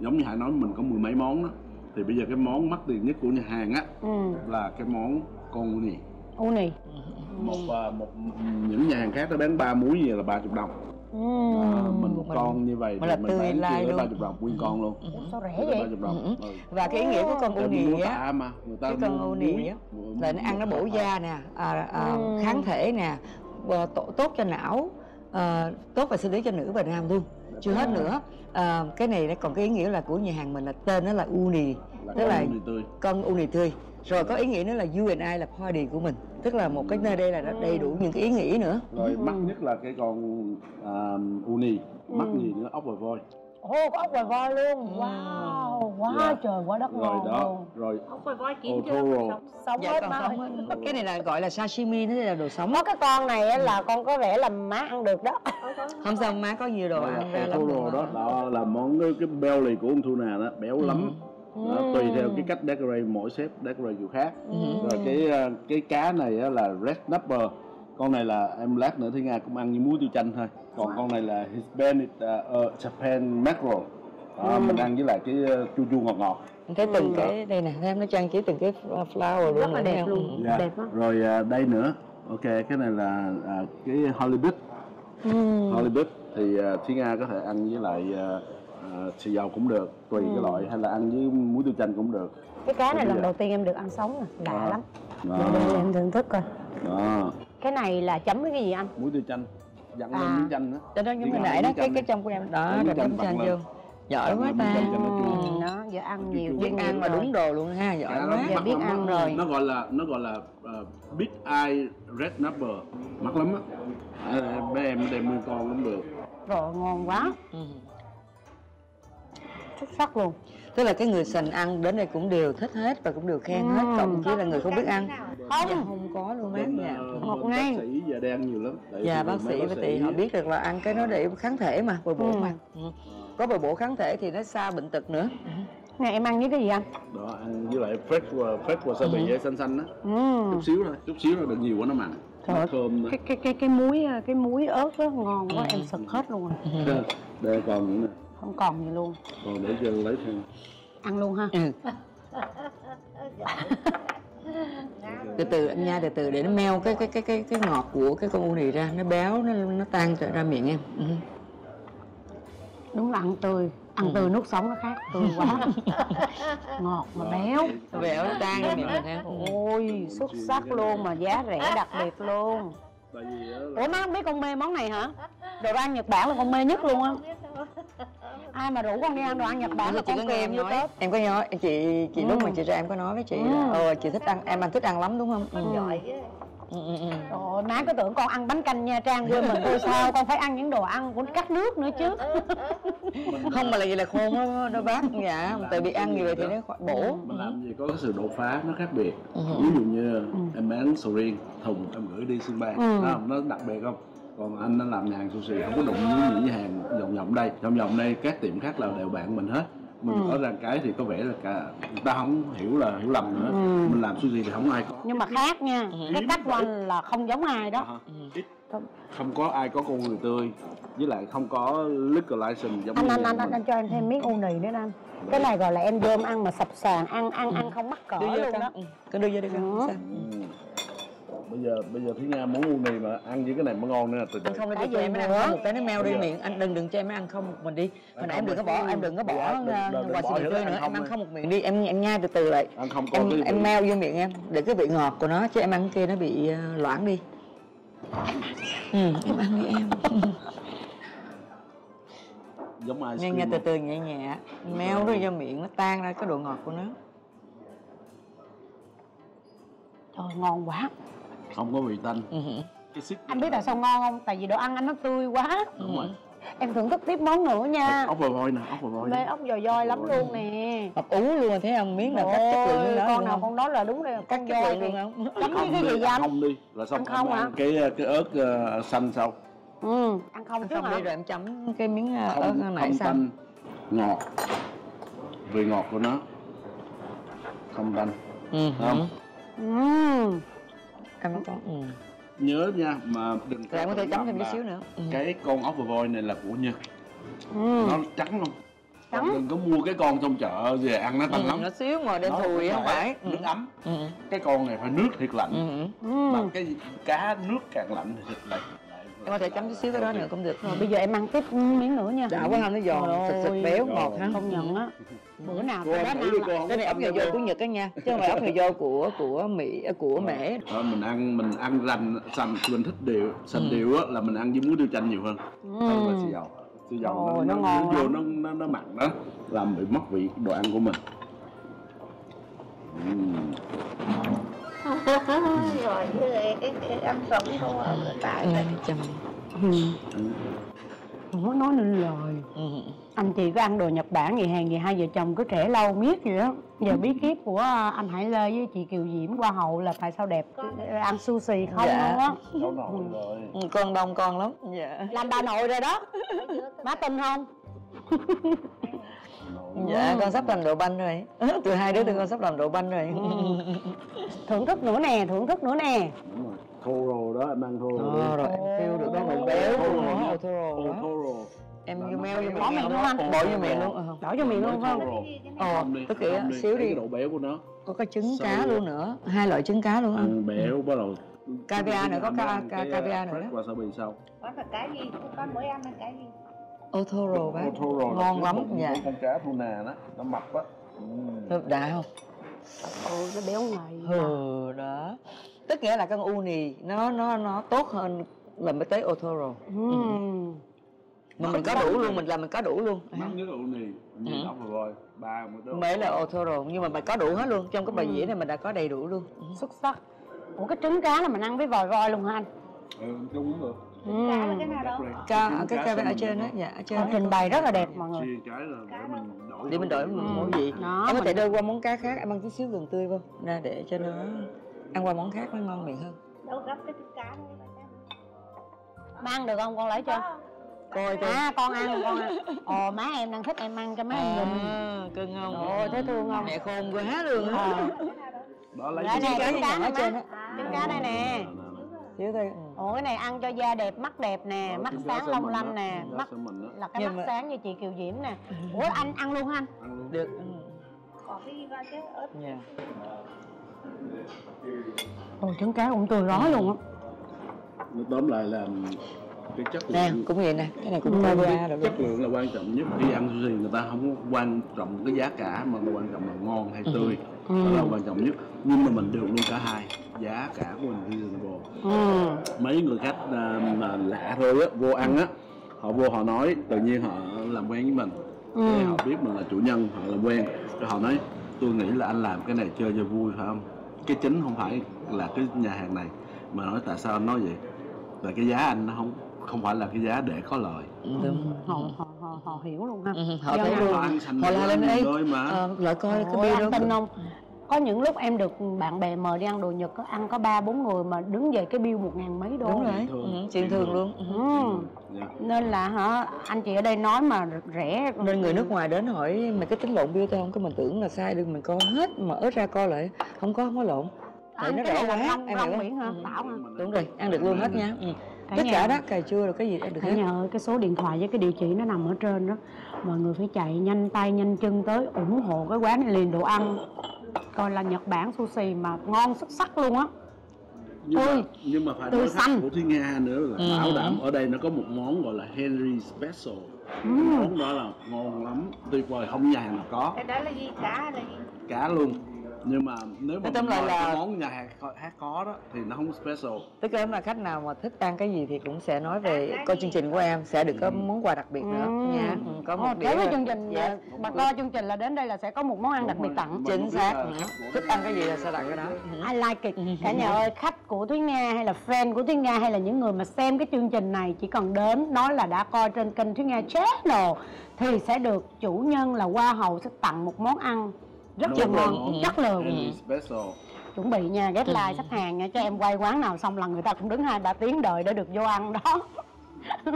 Giống như hải nói mình có mười mấy món đó. Thì bây giờ cái món mắc tiền nhất của nhà hàng á ừ. là cái món con uni uni một à, một những nhà hàng khác nó bán ba muối gì là ba chục đồng ừ. Đó, mình một Mình- con như vậy mình là mình bán lai chưa ba chục đồng nguyên con luôn. Ủa, sao rẻ ba vậy? chục đồng Ừ. và cái ý nghĩa của con uni mua á mà người ta cái con uni muối, á là nó ăn nó bổ da nè à, à, Ừ. kháng thể nè và tốt, tốt cho não à, tốt và xử lý cho nữ và nam luôn. Chưa hết nữa. À, cái này nó còn cái ý nghĩa là của nhà hàng mình là tên nó là uni là tức là con uni tươi. Rồi có ý nghĩa nữa là you and I là party của mình tức là một cái nơi đây là nó đầy đủ những cái ý nghĩa nữa rồi mắc nhất là cái con à, uni mắc Ừ. gì nữa ốc và voi Ồ, có ốc vòi voi luôn. Ừ. Wow, quá Dạ. trời quá đất rồi ngon đó luôn. rồi Ốc vòi voi kiếm chưa? otoro Sống dạ hết còn sống cái này là gọi là sashimi nó là đồ sống Có cái con này á là con có vẻ là má ăn được đó. không sao má có nhiều đồ Rồi ăn ra là lắm otoro đó là món cái, belly của con tuna đó béo lắm đó, Ừ. tùy theo cái cách decorate mỗi sếp decorate kiểu khác Ừ. rồi cái à, cái cá này á là red snapper con này là em lát nữa thì nga cũng ăn như muối tiêu chanh thôi còn con này là hispanic uh, japan mackerel đó, Ừ. mình ăn với lại cái uh, chua chua ngọt ngọt Mình thấy từng Ừ. cái đây nè em nó trang trí từng cái flower luôn Rất là đẹp luôn. Ừ. Dạ. Đẹp quá. rồi à, đây nữa ok cái này là à, cái Hollywood Ừ. Hollywood thì uh, Thúy Nga có thể ăn với lại uh, uh, xì dầu cũng được tùy Ừ. cái loại hay là ăn với muối tiêu chanh cũng được Cái cá này lần đầu tiên em được ăn sống nè, lạ Đó. lắm. đó, Để để em thưởng thức coi. đó. Cái này là chấm với cái gì anh? muối tiêu chanh dặn lên À. miếng chanh đó Cho như Tiếng hồi Anh nãy đó cái cái trong của em đó Miếng rồi chanh chanh lên. vô giỏi quá lên ta nó. Ừ, đó, giờ ăn nhiều biết ăn mà đúng đồ luôn ha giỏi quá nó Giờ biết ăn rồi. nó gọi là nó gọi là big eye red snapper mắc lắm á à, mấy em đem nguyên con cũng được Rồi ngon quá, Ừ. xuất sắc luôn. tức là cái người sành ăn đến đây cũng đều thích hết và cũng đều khen hết Ừ. cộng chỉ là người không biết ăn Không. dạ không có luôn bác bên, dạ ờ, bên ngay. bác sĩ giờ đang nhiều lắm Tại dạ bác mấy sĩ bác sĩ họ biết được là ăn cái nó để kháng thể mà bồi bổ Ừ. mà ừ. có bồi bổ kháng thể thì nó xa bệnh tật nữa Này em ăn với cái gì anh? đó ăn với lại fresh fresh wasabi ừ. xanh xanh á Ừ. chút xíu thôi chút xíu là được nhiều quá nó mặn Trời thơm cái cái cái cái muối cái muối ớt đó ngon quá em sực hết luôn rồi đây còn nữa nè không còn gì luôn. Còn để cho lấy thêm. Ăn luôn ha. Ừ. Từ từ anh nhai từ từ để nó meo cái cái cái cái cái ngọt của cái con u này ra. Nó béo nó nó tan ra miệng em. Ừ. đúng là ăn tươi. Ăn Ừ. tươi nuốt sống nó khác tươi quá. Ngọt mà béo. Béo nó tan ra miệng mình em. Ôi xuất sắc luôn mà giá rẻ đặc biệt luôn. Ủa má không biết con mê món này hả? Đồ ăn nhật bản là con mê nhất luôn á ai mà rủ con đi ăn đồ ăn nhật bản là chị con nghe em nói tết em có nói chị chị lúc Ừ. mà chị ra em có nói với chị Ừ. là ờ chị thích ăn em ăn thích ăn lắm đúng không ừ. giỏi Ừ, ừ, ừ. Trời ơi, má cứ tưởng con ăn bánh canh Nha Trang quê mình thôi sao Con phải ăn những đồ ăn của các nước nữa chứ không mà là gì là khôn đó, đó bác dạ tại vì ăn như vậy thì nó bổ mình làm gì có cái sự đột phá nó khác biệt Ừ. ví dụ như em bán sầu riêng thùng em gửi đi sân bay Ừ. nó đặc biệt không còn anh nó làm nhà hàng sushi không có đụng với những hàng vòng vòng đây. Vòng vòng đây các tiệm khác là đều bạn mình hết. Mình Ừ. có ra cái thì có vẻ là cả người ta không hiểu là hiểu lầm nữa. Ừ. mình làm sushi thì không ai có. Nhưng mà khác nha Cái cách của anh là không giống ai đó. À, ít. Không có ai có con người tươi với lại không có liquor license giống anh như anh nhà anh anh, anh cho em thêm miếng u nì nữa anh. Cái này gọi là em dơm ăn mà sập sàn ăn ăn ăn không mắc cỡ luôn đó. Ừ. con đưa vô đi con Ừ. Bây giờ bây giờ thúy nga muốn uống này mà ăn với cái này mới ngon nữa từ từ. Anh không được cho em ăn một cái nó meo đi miệng. Anh đừng đừng cho em ăn không một mình đi. Hồi nãy em đừng có bỏ em đừng có bỏ quà xì hết, tươi nữa. em ăn đi. không một miệng đi. Em em nhai từ từ lại. Ăn không có em em meo vô miệng em để cái vị ngọt của nó chứ em ăn kia nó bị ờ, loãng đi. Ừ em ăn đi em. Giống ice nghe nghe từ từ nhẹ nhẹ. Meo nó vô miệng nó tan ra cái độ ngọt của nó. Trời ngon quá không có vị tanh. Ừ. cái xích Anh biết tại sao ngon không? Tại vì đồ ăn anh nó tươi quá. Đúng rồi. Em thưởng thức tiếp món nữa nha. Ốc bò voi nè ốc bò voi Mê ốc dò doi lắm luôn nè. Ngọt ú luôn rồi thấy không? Miếng nào cắt chất lượng đó con nào con đó là đúng là cắt chất voi lượng luôn không? Chấm với cái gì vậy anh? không đi là xong Ăn không ăn cái cái ớt ờ, xanh sau. Ừ, ăn không trước hả? đi rồi em chấm cái miếng ờ, ớt nãy xanh ngọt. Vị ngọt của nó. Không tanh. Ừ. Không. Ừ. em có ừ. nhớ nha mà đừng em có thể chấm thêm chút xíu nữa ừ. cái con ốc voi này là của nhật Ừ. nó trắng không Trắng. Đừng có mua cái con trong chợ về ăn nó tanh ừ, lắm nó xíu mà đem Nó thùi không phải ừ. nước ấm Ừ. ừ. cái con này phải nước thiệt lạnh Ừ. ừ. mà Ừ. cái cá nước càng lạnh thì thịt lạnh có thể chấm chút xíu cái đó nữa cũng được. Rồi bây giờ em ăn tiếp miếng nữa nha. Đã quá không nó giòn sực sực béo. ngọt ha Công nhận á. Bữa nào Cô đó đi cô không cái này ốc nhiều dâu của nhật á nha. Chứ không phải ốc nhiều dâu của của mỹ ờ, của mễ Đó, mình ăn mình ăn rành sành mình thích điều sành Ừ. điều á là mình ăn với muối tiêu chanh nhiều hơn. Hơn là xì dầu. Xì dầu nó, nó nó, vô nó, nó nó mặn đó làm bị mất vị đồ ăn của mình. Ừm. Rồi cái, cái ăn sống không ở tại ừ, chấm Ừ. Không có nói nên lời. Ừ. Anh chị có ăn đồ Nhật Bản gì hàng gì hai vợ chồng cứ trẻ lâu miết vậy á Giờ bí kíp của à, anh Hải Lê với chị Kiều Diễm qua hậu là tại sao đẹp? Ăn sushi không Dạ. luôn á? Rồi. Ừ, con đông con lắm. Dạ. Làm bà nội rồi đó. Má tin không? dạ con sắp làm đồ banh rồi. Từ hai đứa tụi con sắp làm đồ banh rồi Thưởng thức nữa nè, thưởng thức nữa nè. Đúng rồi. Toro đó em ăn Toro Ờ, rồi em kêu được đó một béo thô đó. Toro em vô meo vô Bỏ miệng luôn anh. bỏ vô miệng luôn ờ. Bỏ vô miệng luôn không? ờ tức kìa xíu đi. độ béo của nó. Có cái trứng cá luôn nữa hai loại trứng cá luôn anh ăn béo bắt đầu. Caviar nữa, có caviar nữa đó. wasabi sau là cái gì? Con mới ăn là cái gì? Rồ bác. Toro là ngon lắm dạ con cá tuna đó nó mập á. Ừm. đã không Ôi, nó béo ngậy ừ đó. Tức nghĩa là con u nì nó nó nó tốt hơn là mới tới Otoro Ừm. mà mình có đủ luôn mình làm mình có đủ luôn. Nhất là ủ nì như Ừ. ốc rồi ba mươi đô mới là Otoro nhưng mà mình có đủ hết luôn trong cái bài dĩa này mình đã có đầy đủ luôn. Xuất sắc. Ủa cái trứng cá là mình ăn với vòi voi luôn hả anh? ừ, chung cũng được cá là cái nào đâu ca Trứng cái cá ở trên đó dạ ở trên Họ đó. trình bày rất là đẹp mọi người. chia cái là để mình đổi đổi Ừ. món gì? Đó, em có thể đưa qua món cá khác em ăn chút xíu gừng tươi vô ra để cho nó ăn qua món khác nó ngon miệng hơn. Đâu gấp cái cá đâu Má ăn được không? Con lấy cho. Coi coi. À con ăn, con ăn. Ồ má em đang thích em ăn cho má em nhìn. À, cưng không? Trời ơi, thấy thương không? mẹ khôn quá luôn á. Ờ. đó? Lấy trứng cá cá ở nè trên á. Trứng cá đây nè xíu thôi ừ. Ủa cái này ăn cho da đẹp, mắt đẹp nè, mắt sáng long lanh nè Mắt là cái Nhưng mắt mà- sáng như chị Kiều Diễm nè. Ủa anh ăn luôn hả anh? được. Ừ. còn cái gì coi chứ ớt. Dạ Ôi trứng cá cũng tươi rói luôn á. Nói tóm lại là cái chất nè lượng. cũng vậy nè cái này cũng Ừ. cái qua rồi chất lượng là quan trọng nhất. Khi ăn sushi người ta không quan trọng cái giá cả mà quan trọng là ngon hay tươi. Ừ. đó là quan trọng nhất. Nhưng mà mình được luôn cả hai giá cả của mình reasonable ừ. mấy người khách à, mà lạ thôi á vô ăn á họ vô họ nói tự nhiên họ làm quen với mình. Ừ. Họ biết mình là chủ nhân họ làm quen. Rồi họ nói tôi nghĩ là anh làm cái này chơi cho vui phải không? Cái chính không phải là cái nhà hàng này mà nói tại sao anh nói vậy? Là cái giá anh nó không không phải là cái giá để có lời. Đúng. Họ, họ, họ, họ hiểu luôn ha. Ừ, họ thấy luôn. họ họ la lên rồi mà. ờ, lại coi cái bia đó tin không có những lúc em được bạn bè mời đi ăn đồ Nhật có ăn có ba bốn người mà đứng về cái bill một ngàn mấy đô đúng rồi Chuyện thường. ừ, chuyện thường luôn Ừ. ừ. Dạ. nên là hả anh chị ở đây nói mà rẻ nên người nước ngoài đến hỏi mày cái tính lộn bia tao không có mình tưởng là sai được mình coi hết mà ớt ra coi lại không có không có lộn tại Ăn nó cái rẻ quá rong- em rong hiểu biển không hả? Ừ. Tảo hả? đúng rồi ăn được luôn hết nha ừ. Cả tất nhà- cả đó cà chua rồi cái gì ăn được Cả hết nhà ơi, cái số điện thoại với cái địa chỉ nó nằm ở trên đó Mọi người phải chạy nhanh tay nhanh chân tới ủng hộ cái quán này liền đồ ăn Coi là Nhật Bản sushi mà ngon xuất sắc luôn á. Nhưng mà, nhưng mà phải tươi nói xanh. của Thúy Nga nữa là Ừ. bảo đảm ở đây nó có một món gọi là Henry Special. Ừ. món đó là ngon lắm tuyệt vời không nhà nào có. Cái đó là gì? Cá hay là gì? Cá luôn nhưng mà nếu mà tóm lại là- cái món nhà hàng khác có đó thì nó không special tức là là khách nào mà thích ăn cái gì thì cũng sẽ nói về coi chương trình của em sẽ được có món quà đặc biệt nữa Ừ. nha ừ, có một với rồi. chương trình, Dạ. bà coi chương trình là đến đây là sẽ có một món ăn đặc biệt tặng Mà chính xác ừ. thích ăn cái gì là sẽ tặng cái đó Ừ. I like it Cả nhà ơi, khách của Thúy Nga hay là fan của Thúy Nga hay là những người mà xem cái chương trình này chỉ cần đến nói là đã coi trên kênh Thúy Nga Channel thì sẽ được chủ nhân là Hoa hậu sẽ tặng một món ăn rất là Đúng ngon, lượng Henry Special? Chuẩn bị nha ghét like khách hàng nha cho em quay quán nào xong là người ta cũng đứng hai ba tiếng đợi để được vô ăn đó.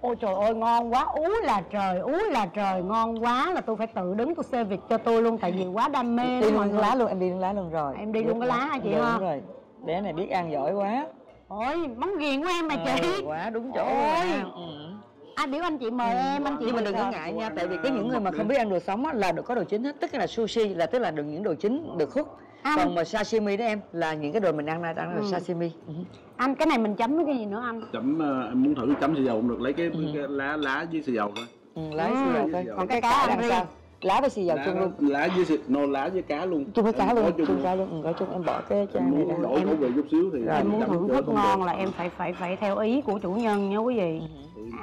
Ôi trời ơi ngon quá ú là trời ú là trời ngon quá là tôi phải tự đứng tôi xê việc cho tôi luôn tại vì quá đam mê đi luôn lá luôn em đi luôn lá luôn rồi. Em đi luôn cái lá hả chị đúng ha? rồi. Bé này biết ăn giỏi quá. Ôi món ghiền của em mà Ờ, chị quá đúng chỗ Ôi. rồi ừ. Ai biểu anh chị mời em anh chị nhưng mà mời đừng có ngại nha tại vì có những người mà không biết ăn đồ sống á, là được có đồ chín hết tức là sushi là tức là được những đồ chín được hút Ăn. còn mà sashimi đó em là những cái đồ mình ăn ra ăn là Ừ. sashimi ừ. anh cái này mình chấm với cái gì nữa anh chấm em muốn thử chấm xì dầu cũng được lấy cái, Ừ. cái lá lá với xì dầu thôi Ừ, lá Ừ. xì dầu coi Còn còn cái cái cá ăn làm riêng. sao lá với xì dầu lá, chung luôn lá với xì no lá với cá luôn chung với cá Em luôn chung cá luôn ừ, có chung em bỏ cái trang em này đổi khẩu vị chút xíu thì Rồi. em muốn thưởng thức ngon là em phải phải phải theo ý của chủ nhân nha quý vị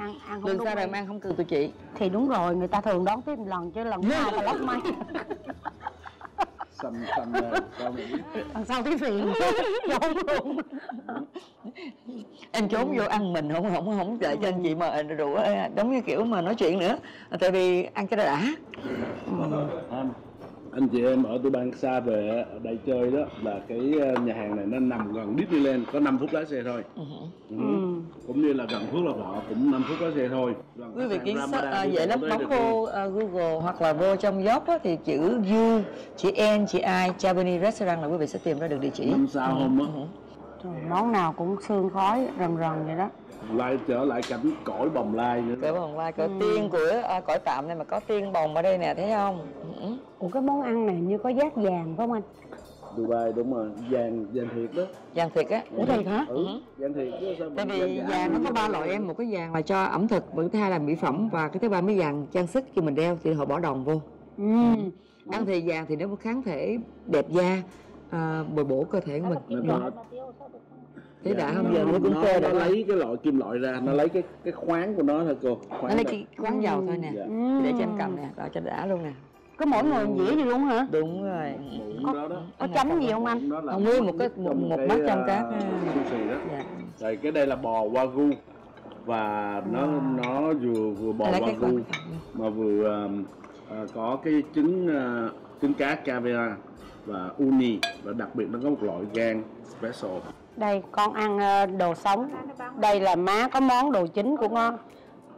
ăn ăn không đúng sau rồi. em ăn không cần tụi chị. Thì đúng rồi người ta thường đón tiếp một lần chứ lần thứ hai là lóc máy xanh xanh ra sao mà sau thấy phiền. Trốn luôn. Em trốn vô ăn mình không không không đợi cho anh chị mà rượu á, giống như kiểu mà nói chuyện nữa. Tại vì ăn cái đó đã. Em, anh chị em ở tôi bang xa về ở đây chơi đó là cái ờ, nhà hàng này nó nằm gần Disneyland có 5 phút lái xe thôi. Ừ. Ừ. cũng như là gần Phước Lộc Thọ cũng 5 phút lái xe thôi. Gần quý vị search, Ramadan à, dễ lắm bấm vô à, Google hoặc là vô trong á, thì chữ U chữ N chữ I Japanese restaurant là quý vị sẽ tìm ra được địa chỉ. Năm sao hôm á Trời, món nào cũng sương khói rần rần vậy đó lại trở lại cảnh cõi bồng lai nữa cõi bồng lai cõi tiên của à, cõi tạm này mà có tiên bồng ở đây nè thấy không ừ. Ủa cái món ăn này như có giác vàng phải không anh? Dubai đúng rồi vàng vàng thiệt đó vàng thiệt á Ủa thiệt hả? ừ vàng thiệt chứ sao tại vì giả vàng nó có ba loại em một cái vàng là cho ẩm thực thứ hai là mỹ phẩm và cái thứ ba mới vàng trang sức khi mình đeo thì họ bỏ đồng vô Ừ. ăn thì vàng thì nó có kháng thể đẹp da à, bồi bổ cơ thể của mình Ừ. nó- thấy đã không giờ nó cũng nó, phê nó lấy cái loại kim loại ra nó lấy cái cái khoáng của nó thôi cô khoáng nó lấy đây. cái quán dầu thôi nè Dạ. Ừ. để cho em cầm nè đó cho đã luôn nè Có mỗi người dĩa gì luôn hả? đúng rồi đó đó Có chấm gì không anh? Không, nguyên một cái- một- một bát trong các, ờ, sushi đó dạ. rồi cái đây là bò wagyu và nó nó vừa vừa bò wagyu mà vừa ờ, có cái trứng ờ, trứng cá caviar và uni và đặc biệt nó có một loại gan special Đây con ăn ờ, đồ sống. Đây là má có món đồ chính của con.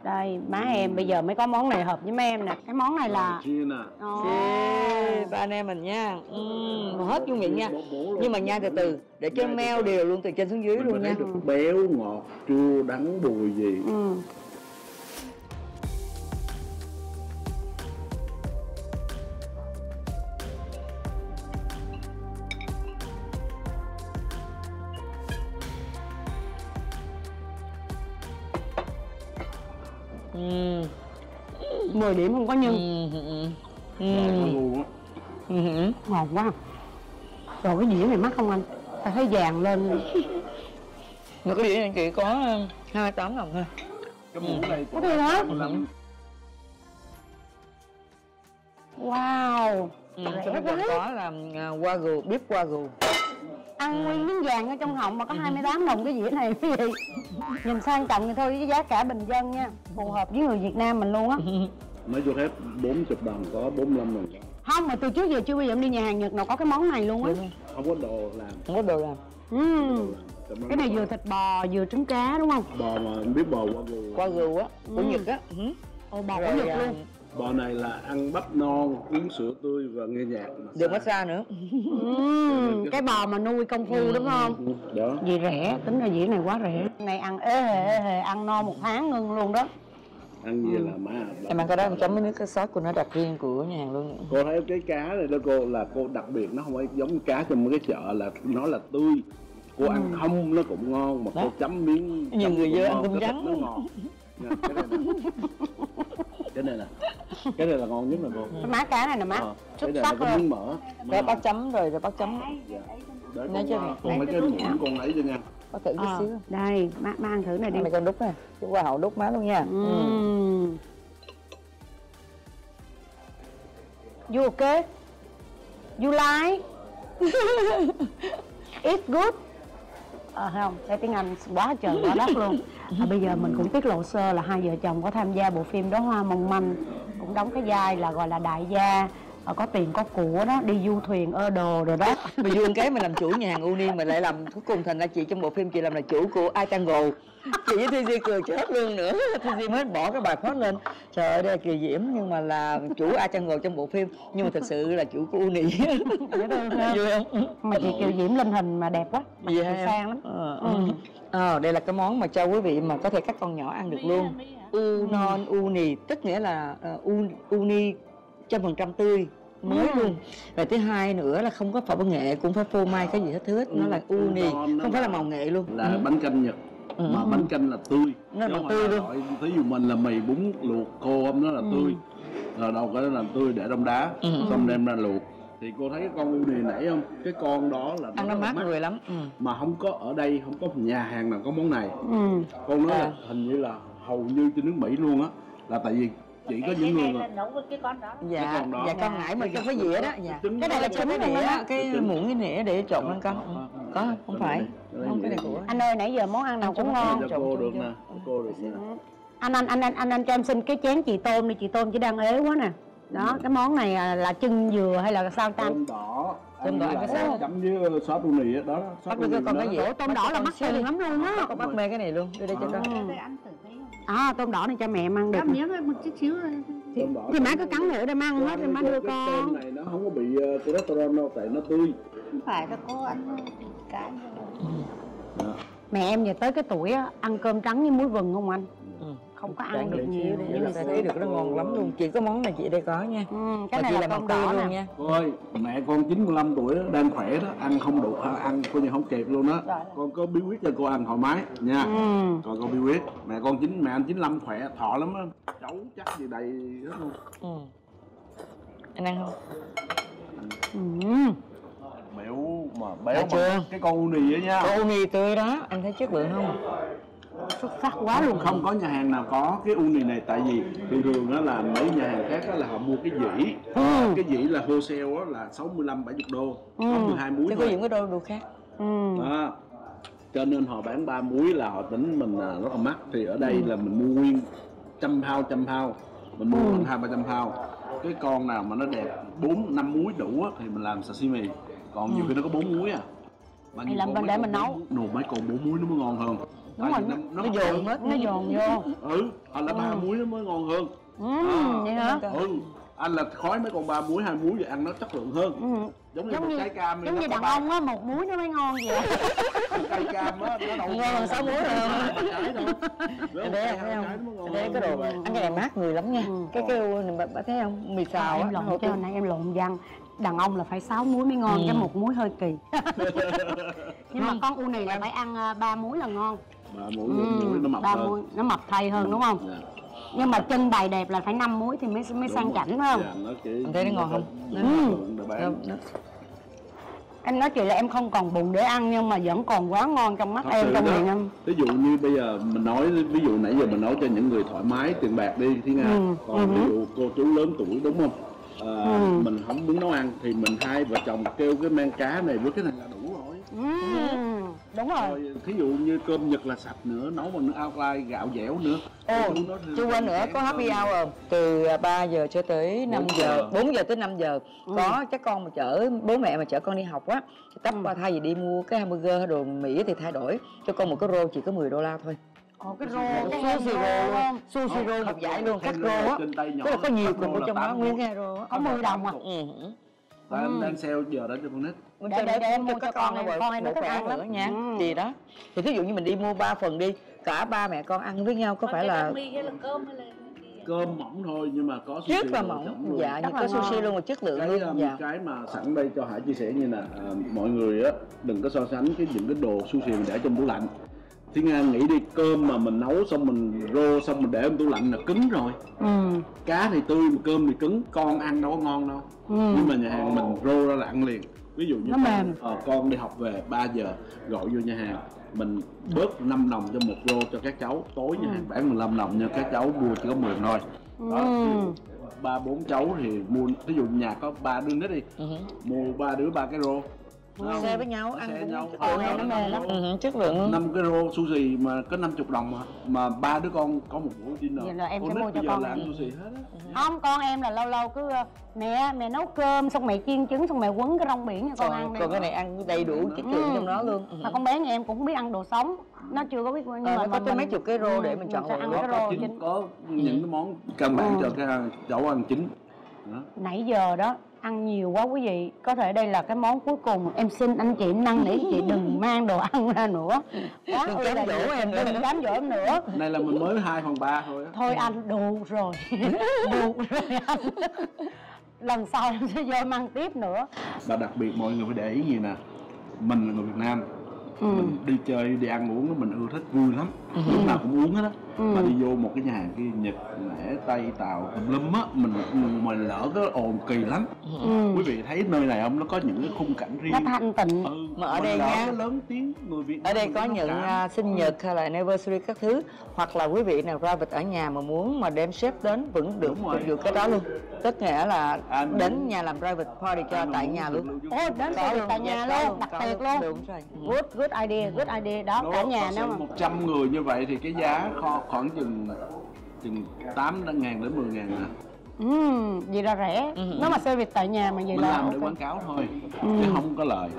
Đây má em bây giờ mới có món này hợp với mấy em nè. Cái món này là chiên à. Ồ. Ê, ba anh em mình nha. Ừ, hết vô miệng nha. Nhưng mà nhai từ từ để cho meo đều luôn từ trên xuống dưới mình luôn nha. béo ngọt chua đắng bùi gì. Ừ 10 điểm không có nhân ừ ừ Ngon luôn á. Ừ ngon quá. Rồi cái dĩa này mắc không anh? Ta thấy vàng lên. Mà cái đĩa này chỉ có ờ, 28 đồng thôi. Cái muỗng này có thiệt hả? lắm. Wow. Ừ, bên quá. có là à, wagyu bếp wagyu ăn nguyên miếng vàng ở trong họng mà có 28 đồng cái dĩa này cái gì? Nhìn sang trọng thì thôi với giá cả bình dân nha. Phù hợp với người Việt Nam mình luôn á Mấy cho phép 40 đồng có 45 đồng có không mà từ trước giờ chưa bao giờ em đi nhà hàng Nhật nào có cái món này luôn á. Không có đồ làm. Không có đồ làm. Đó cái này vừa thịt bò vừa trứng cá đúng không? Bò mà em biết bò qua gù. Wagyu á của Ừ. nhật á. Ừ. ồ bò của Nhật à, luôn. Bò này là ăn bắp non, uống sữa tươi và nghe nhạc được massage nữa. Ừm, cái bò mà nuôi công phu đúng không? Đó. Vì rẻ, tính ra dĩa này quá rẻ. Này ăn ế hề ế hề, ăn no một tháng ngưng luôn đó Ăn gì là má em ăn cái đó em chấm với nước cái sốt của nó đặc riêng của nhà hàng luôn. Cô thấy cái cá này đó cô là cô đặc biệt Nó không phải giống cá trong cái chợ là nó là tươi. Cô ăn không nó cũng ngon Mà cô Đó. chấm miếng Nhiều người cũng vô ăn cái trắng. nó ngọt Nha, cái này nè. Cái này nè. Cái này là ngon nhất là cô. Cái má cá này nè má. Ờ, này sắc luôn miếng mỡ. Rồi bác chấm rồi rồi bác chấm. Để Lấy con, cho à, con lấy cái muỗng con lấy cho nha bác thử chút Ờ, xíu Đây, má, má ăn thử này đi này con đút nè chứ qua hậu đút má luôn nha ừ. Ừm. You okay? You like? It's good Ờ không, cái tiếng Anh quá trời quá đất luôn à, Bây giờ mình cũng tiết lộ sơ là hai vợ chồng có tham gia bộ phim đó Hoa Mong Manh Cũng đóng cái vai là gọi là đại gia Có tiền có của đó, đi du thuyền ơ đồ rồi đó. Mà vui cái mình làm chủ nhà hàng Uni mà lại làm cuối cùng thành ra chị trong bộ phim chị làm là chủ của Itango chị với Thi Di cười chết luôn nữa. Thi Di mới bỏ cái bài post lên. Trời ơi đây là kỳ diễm nhưng mà là chủ Itango trong bộ phim nhưng mà thật sự là chủ của Uni. Dễ thương không? vui không? Mà chị Kiều Diễm lên hình mà đẹp quá Mặt chị em? sang lắm. Ờ, Ừ. Ờ, đây là cái món mà cho quý vị mà có thể các con nhỏ ăn được luôn. u non uni tức nghĩa là uh, uni trăm phần trăm tươi mới Ừ. luôn và thứ hai nữa là không có phải nghệ cũng phải phô mai cái gì hết thứ hết nó là Ừ, uni non nó không phải là màu nghệ luôn là Ừ. bánh canh nhật Ừ. mà bánh canh là tươi Nó là tươi luôn. thí dụ mình là mì bún luộc khô không nó là Ừ. tươi rồi đâu có làm tươi để trong đá Ừ. xong đem ra luộc thì cô thấy cái con u này nãy không cái con đó là ăn nó là mát người lắm ừ. mà không có ở đây không có nhà hàng nào có món này ừ. con nói À. là hình như là hầu như trên nước mỹ luôn á là tại vì chỉ có cái những người mà nấu với cái con đó. Dạ con đó. dạ con nãy mà trong cái dĩa đó. dạ. Cái này là trứng cái á. cái muỗng cái nĩa để trộn lên con. Ừ. có không? phải? không cái này của Anh ơi nãy giờ món ăn nào cũng ngon. cho cô được nè. Cô được nè. Anh anh anh anh anh anh cho em xin cái chén chị tôm đi. Chị tôm chỉ đang ế quá nè. Đó cái món này à, là chân dừa hay là sao ta? Tôm đỏ. Tôm đỏ cái sao? chấm với sốt uni á đó đó, sốt Bắt được uni con đó. cái gì? Tôm đỏ là mắc tiền lắm luôn á. Con bắt mê cái này luôn. Đưa đây cho con À tôm đỏ này cho mẹ em ăn được miếng thôi, một chút xíu thôi. thì, Tôm đỏ thì má cứ cắn nữa để má ăn hết rồi má đưa con tôm này nó không có bị uh, cholesterol đâu tại nó tươi Không phải là cô ăn cái Đó. mẹ em giờ tới cái tuổi á, ăn cơm trắng với muối vừng không anh. Không có ăn được nhiều như nhưng mà ngày thấy được nó ngon lắm luôn chỉ có món này chị đây có nha ừ, cái Mà này chị là bằng tươi đỏ luôn nha Cô ơi, mẹ con 95 tuổi đó, đang khỏe đó, ăn không đủ, à, ăn coi như không kịp luôn đó. Con có bí quyết cho cô ăn thoải mái nha. ừ. Con có bí quyết. Mẹ con chín mẹ anh 95 khỏe, thọ lắm á. Cháu chắc gì đầy hết luôn. ừ. anh ăn không Ừ. Béo mà béo mà chưa? cái con uni á nha. Cô uni tươi đó anh thấy chất lượng không xuất sắc quá luôn Không có nhà hàng nào có cái uni này tại vì thường thường á là mấy nhà hàng khác á là họ mua cái dĩ. Ừ. Cái dĩ là wholesale á là 65 70 đô. Có Ừ. 12 muối chứ có thôi. những cái đồ đồ khác ừ. đó cho nên họ bán ba muối là họ tính mình là rất là mắc thì ở đây là mình mua nguyên trăm thao trăm thao mình mua khoảng hai ba trăm thao cái con nào mà nó đẹp bốn năm muối đủ á, thì mình làm sashimi còn nhiều khi nó có bốn muối à mà nhiều làm bên để mình nấu. nồi mấy con bốn muối nó mới ngon hơn Đúng rồi, vì nó dồn hết nó dồn vô. Ừ hoặc là ba muối nó mới ngon hơn. Ừ, vậy hả? ừ anh là khói mấy con ba muối hai muối thì ăn nó chất lượng hơn. Ừ. giống như giống một như trái cam giống nó như đàn ba- ông á một muối nó mới ngon vậy. Cây cam á nó đâu Ngon hơn sáu muối rồi. Không? trái đâu. Anh thấy không? Anh thấy cái đồ ăn cái này mát người lắm nha. Ừ. cái cái bà, bà thấy không? Mì xào em á nó lộn cho nãy em lộn văn đàn ông là phải sáu muối mới ngon Ừ. cái một muối hơi kỳ. Nhưng mà con u này là phải ăn à, ba muối là ngon muối Ừ, muối nó mập hơn muối nó mập thay hơn đúng không Dạ. nhưng mà chân bày đẹp là phải năm muối thì mới mới sang chảnh phải không Dạ, nó chỉ Em thấy nó ngon không? Ừ. em nói chị là em không còn bụng để ăn nhưng mà vẫn còn quá ngon trong mắt Thật em trong miệng em ví dụ như bây giờ mình nói ví dụ nãy giờ mình nói cho những người thoải mái tiền bạc đi thiên nga Ừ, còn ừ. ví dụ cô chú lớn tuổi đúng không à, Ừ. mình không muốn nấu ăn thì mình hai vợ chồng kêu cái men cá này với cái này là đủ rồi Ừm, đúng rồi. Rồi thí dụ như cơm nhật là sạch nữa nấu bằng nước outline gạo dẻo nữa Ồ, chưa quên nữa có happy hour từ 3 giờ cho tới 5 Bốn giờ. giờ. 4 giờ tới 5 giờ. Ừ. có chắc con mà chở bố mẹ mà chở con đi học á tấp Ừ. qua thay vì đi mua cái hamburger hay đồ Mỹ thì thay đổi. Cho con một cái roll chỉ có 10 đô la thôi. Ồ, cái rô cái sushi rô luôn. Sushi roll một dải luôn cắt roll á. tức là có nhiều roll ở trong đó nguyên cái á. Có 10 đồng à ừ. Tại em đang sale giờ đó cho con nít. Để- để- để em mua cho các con em, con em nó thích cái ăn lắm. nữa nha. Ừ. gì đó. Thì ví dụ như mình đi mua ba phần đi cả ba mẹ con ăn với nhau có phải là mì hay là cơm hay là cái gì ạ? cơm mỏng thôi nhưng mà có sushi rất là mỏng. dạ Rất như là có sushi luôn và chất lượng cái luôn. um, dạ. cái mà sẵn đây cho Hải chia sẻ như là à, mọi người á đừng có so sánh cái những cái đồ sushi mình để trong tủ lạnh. Thiên Nga nghĩ đi cơm mà mình nấu xong mình rô xong mình để trong tủ lạnh là cứng rồi. Ừ. Cá thì tươi mà cơm thì cứng con ăn đâu có ngon đâu ừ nhưng mà nhà hàng mình rô ra là ăn liền. Ví dụ như Nó con, ờ, con đi học về 3 giờ gọi vô nhà hàng mình bớt 5 đồng cho một rô cho các cháu. Tối nhà hàng bán 15 đồng nhưng các cháu mua chỉ có 10 đồng thôi đó Ừ. ba bốn cháu thì mua ví dụ nhà có ba đứa nít đi Ừ. mua ba đứa ba cái rô xe với nhau ăn Xe cũng nhau. chất Ờ, lượng nó mềm lắm. Ừ, chất lượng luôn. năm cái rô sushi mà có 50 đồng mà mà ba đứa con có một buổi dinner Vậy là em sẽ nít mua cho con là ăn sushi hết á không con em là lâu lâu cứ ờ, mẹ mẹ nấu cơm xong mẹ chiên trứng xong mẹ quấn cái rong biển cho con ăn còn, còn cái này ăn đầy đủ chất lượng Ừ. trong đó luôn mà con bé nhà em cũng không biết ăn đồ sống nó chưa có biết nhưng Ờ, mà có tới mấy chục cái rô để mình chọn sẽ lựa. ăn có, cái rô chính, có những cái món căn bản Ừ. cho cái cháu ăn chính đó. nãy giờ đó ăn nhiều quá quý vị. Có thể đây là cái món cuối cùng. Em xin anh chị em năn nỉ chị đừng mang đồ ăn ra nữa. Quá Đừng cám là dỗ em. nữa. đừng cám dỗ em nữa. Này là mình mới 2 phần 3 thôi á. Thôi anh đủ rồi. Đủ rồi anh. Lần sau em sẽ vô ăn tiếp nữa. Và đặc biệt mọi người phải để ý gì nè? Mình là người Việt Nam. Ừ. mình đi chơi đi ăn uống đó mình ưa thích vui lắm. Lúc nào cũng uống hết á Ừ. mà đi vô một cái nhà hàng kia nhật lẻ tây tàu tùm lum á mình mà lỡ cái ồn kỳ lắm. Ừ. quý vị thấy nơi này không? Nó có những cái khung cảnh riêng. Nó thanh tịnh. Ừ, Mà ở đây nha, lớn tiếng người Việt ở đây có những cảm. à, sinh nhật hay là anniversary các thứ hoặc là quý vị nào private ở nhà mà muốn mà đem sếp đến vẫn được được cái đó luôn. Tức nghĩa là Anh- đến nhà làm private party cho tại nhà luôn. Ồ, đến tại nhà luôn, đặt tiệc luôn. đúng rồi. Ừ. good good idea good idea. Đó cả nhà nếu mà. 100 người như vậy thì cái giá kho khoảng chừng chừng 8 ngàn đến 10 ngàn nè Ừm, vậy là rẻ Ừ. nếu mà service tại nhà mà vậy mình là làm để ok. quảng cáo thôi Ừ. chứ không có lời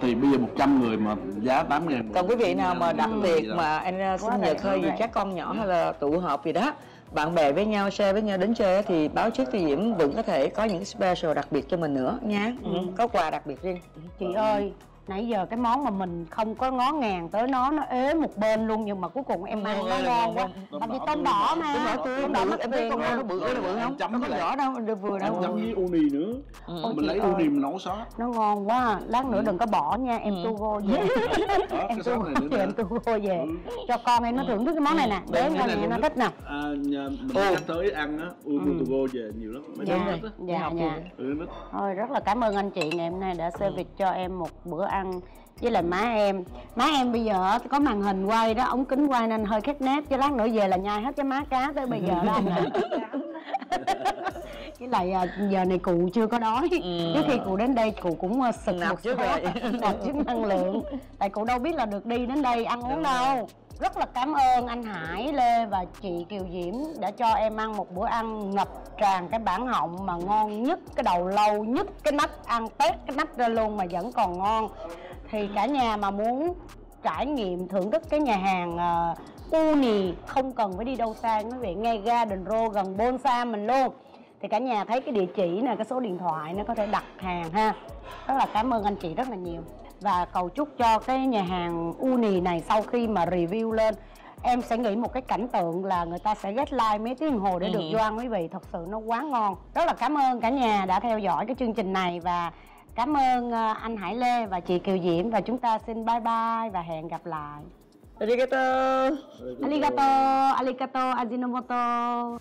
thì bây giờ 100 người mà giá 8 ngàn còn quý vị nào mà Ừ. Gì đâu. mà anh sinh nhật hay quá gì các con nhỏ hay là tụ họp gì đó bạn bè với nhau share với nhau đến chơi á, thì báo trước thì Diễm vẫn có thể có những special đặc biệt cho mình nữa nha ừ. có quà đặc biệt riêng chị ơi nãy giờ cái món mà mình không có ngó ngàng tới nó nó ế một bên luôn nhưng mà cuối cùng em ăn nó ngon quá. Tại vì tôm đỏ mà. tôm đỏ tôm đỏ em thấy con nó bự là bự không? Chấm nó vỏ đâu được vừa đâu. Chấm với uni nữa. Ừ. Mình lấy uni mình nấu sót nó ngon quá. Lát nữa đừng có bỏ nha em Ừ. tu vô về. Em tu vô về em tu vô về. Ừ. cho con em nó thưởng thức cái món này nè. Cái con nó thích nè. À, mình tới ăn á Ừ. to go về nhiều lắm. Mấy Dạ. đứa dạ học dạ. ừ, nít Thôi rất là cảm ơn anh chị ngày hôm nay đã service cho em một bữa ăn với lại má em. Má em bây giờ có màn hình quay đó ống kính quay nên hơi khét nét chứ lát nữa về là nhai hết cái má cá tới bây giờ đó anh ạ. Với lại à, giờ này cụ chưa có đói. Ừ. khi cụ đến đây cụ cũng à, sực Nạp một số rồi. nạp trước năng lượng. Tại cụ đâu biết là được đi đến đây ăn uống đâu rất là cảm ơn anh Hải Lê và chị Kiều Diễm đã cho em ăn một bữa ăn ngập tràn cái bản họng mà ngon nhất cái đầu lâu nhất cái nách ăn tét cái nách ra luôn mà vẫn còn ngon. Thì cả nhà mà muốn trải nghiệm thưởng thức cái nhà hàng uh, Uni không cần phải đi đâu xa quý vị ngay ga Đình Rô gần Bonsa mình luôn. Thì cả nhà thấy cái địa chỉ nè cái số điện thoại nó có thể đặt hàng ha. Rất là cảm ơn anh chị rất là nhiều và cầu chúc cho cái nhà hàng Uni này sau khi mà review lên em sẽ nghĩ một cái cảnh tượng là người ta sẽ get like mấy tiếng đồng hồ để được Ừ. vô ăn quý vị thật sự nó quá ngon rất là cảm ơn cả nhà đã theo dõi cái chương trình này và cảm ơn ờ, anh Hải Lê và chị Kiều Diễm và chúng ta xin bye bye và hẹn gặp lại Arigato. Arigato, arigato, ajinomoto.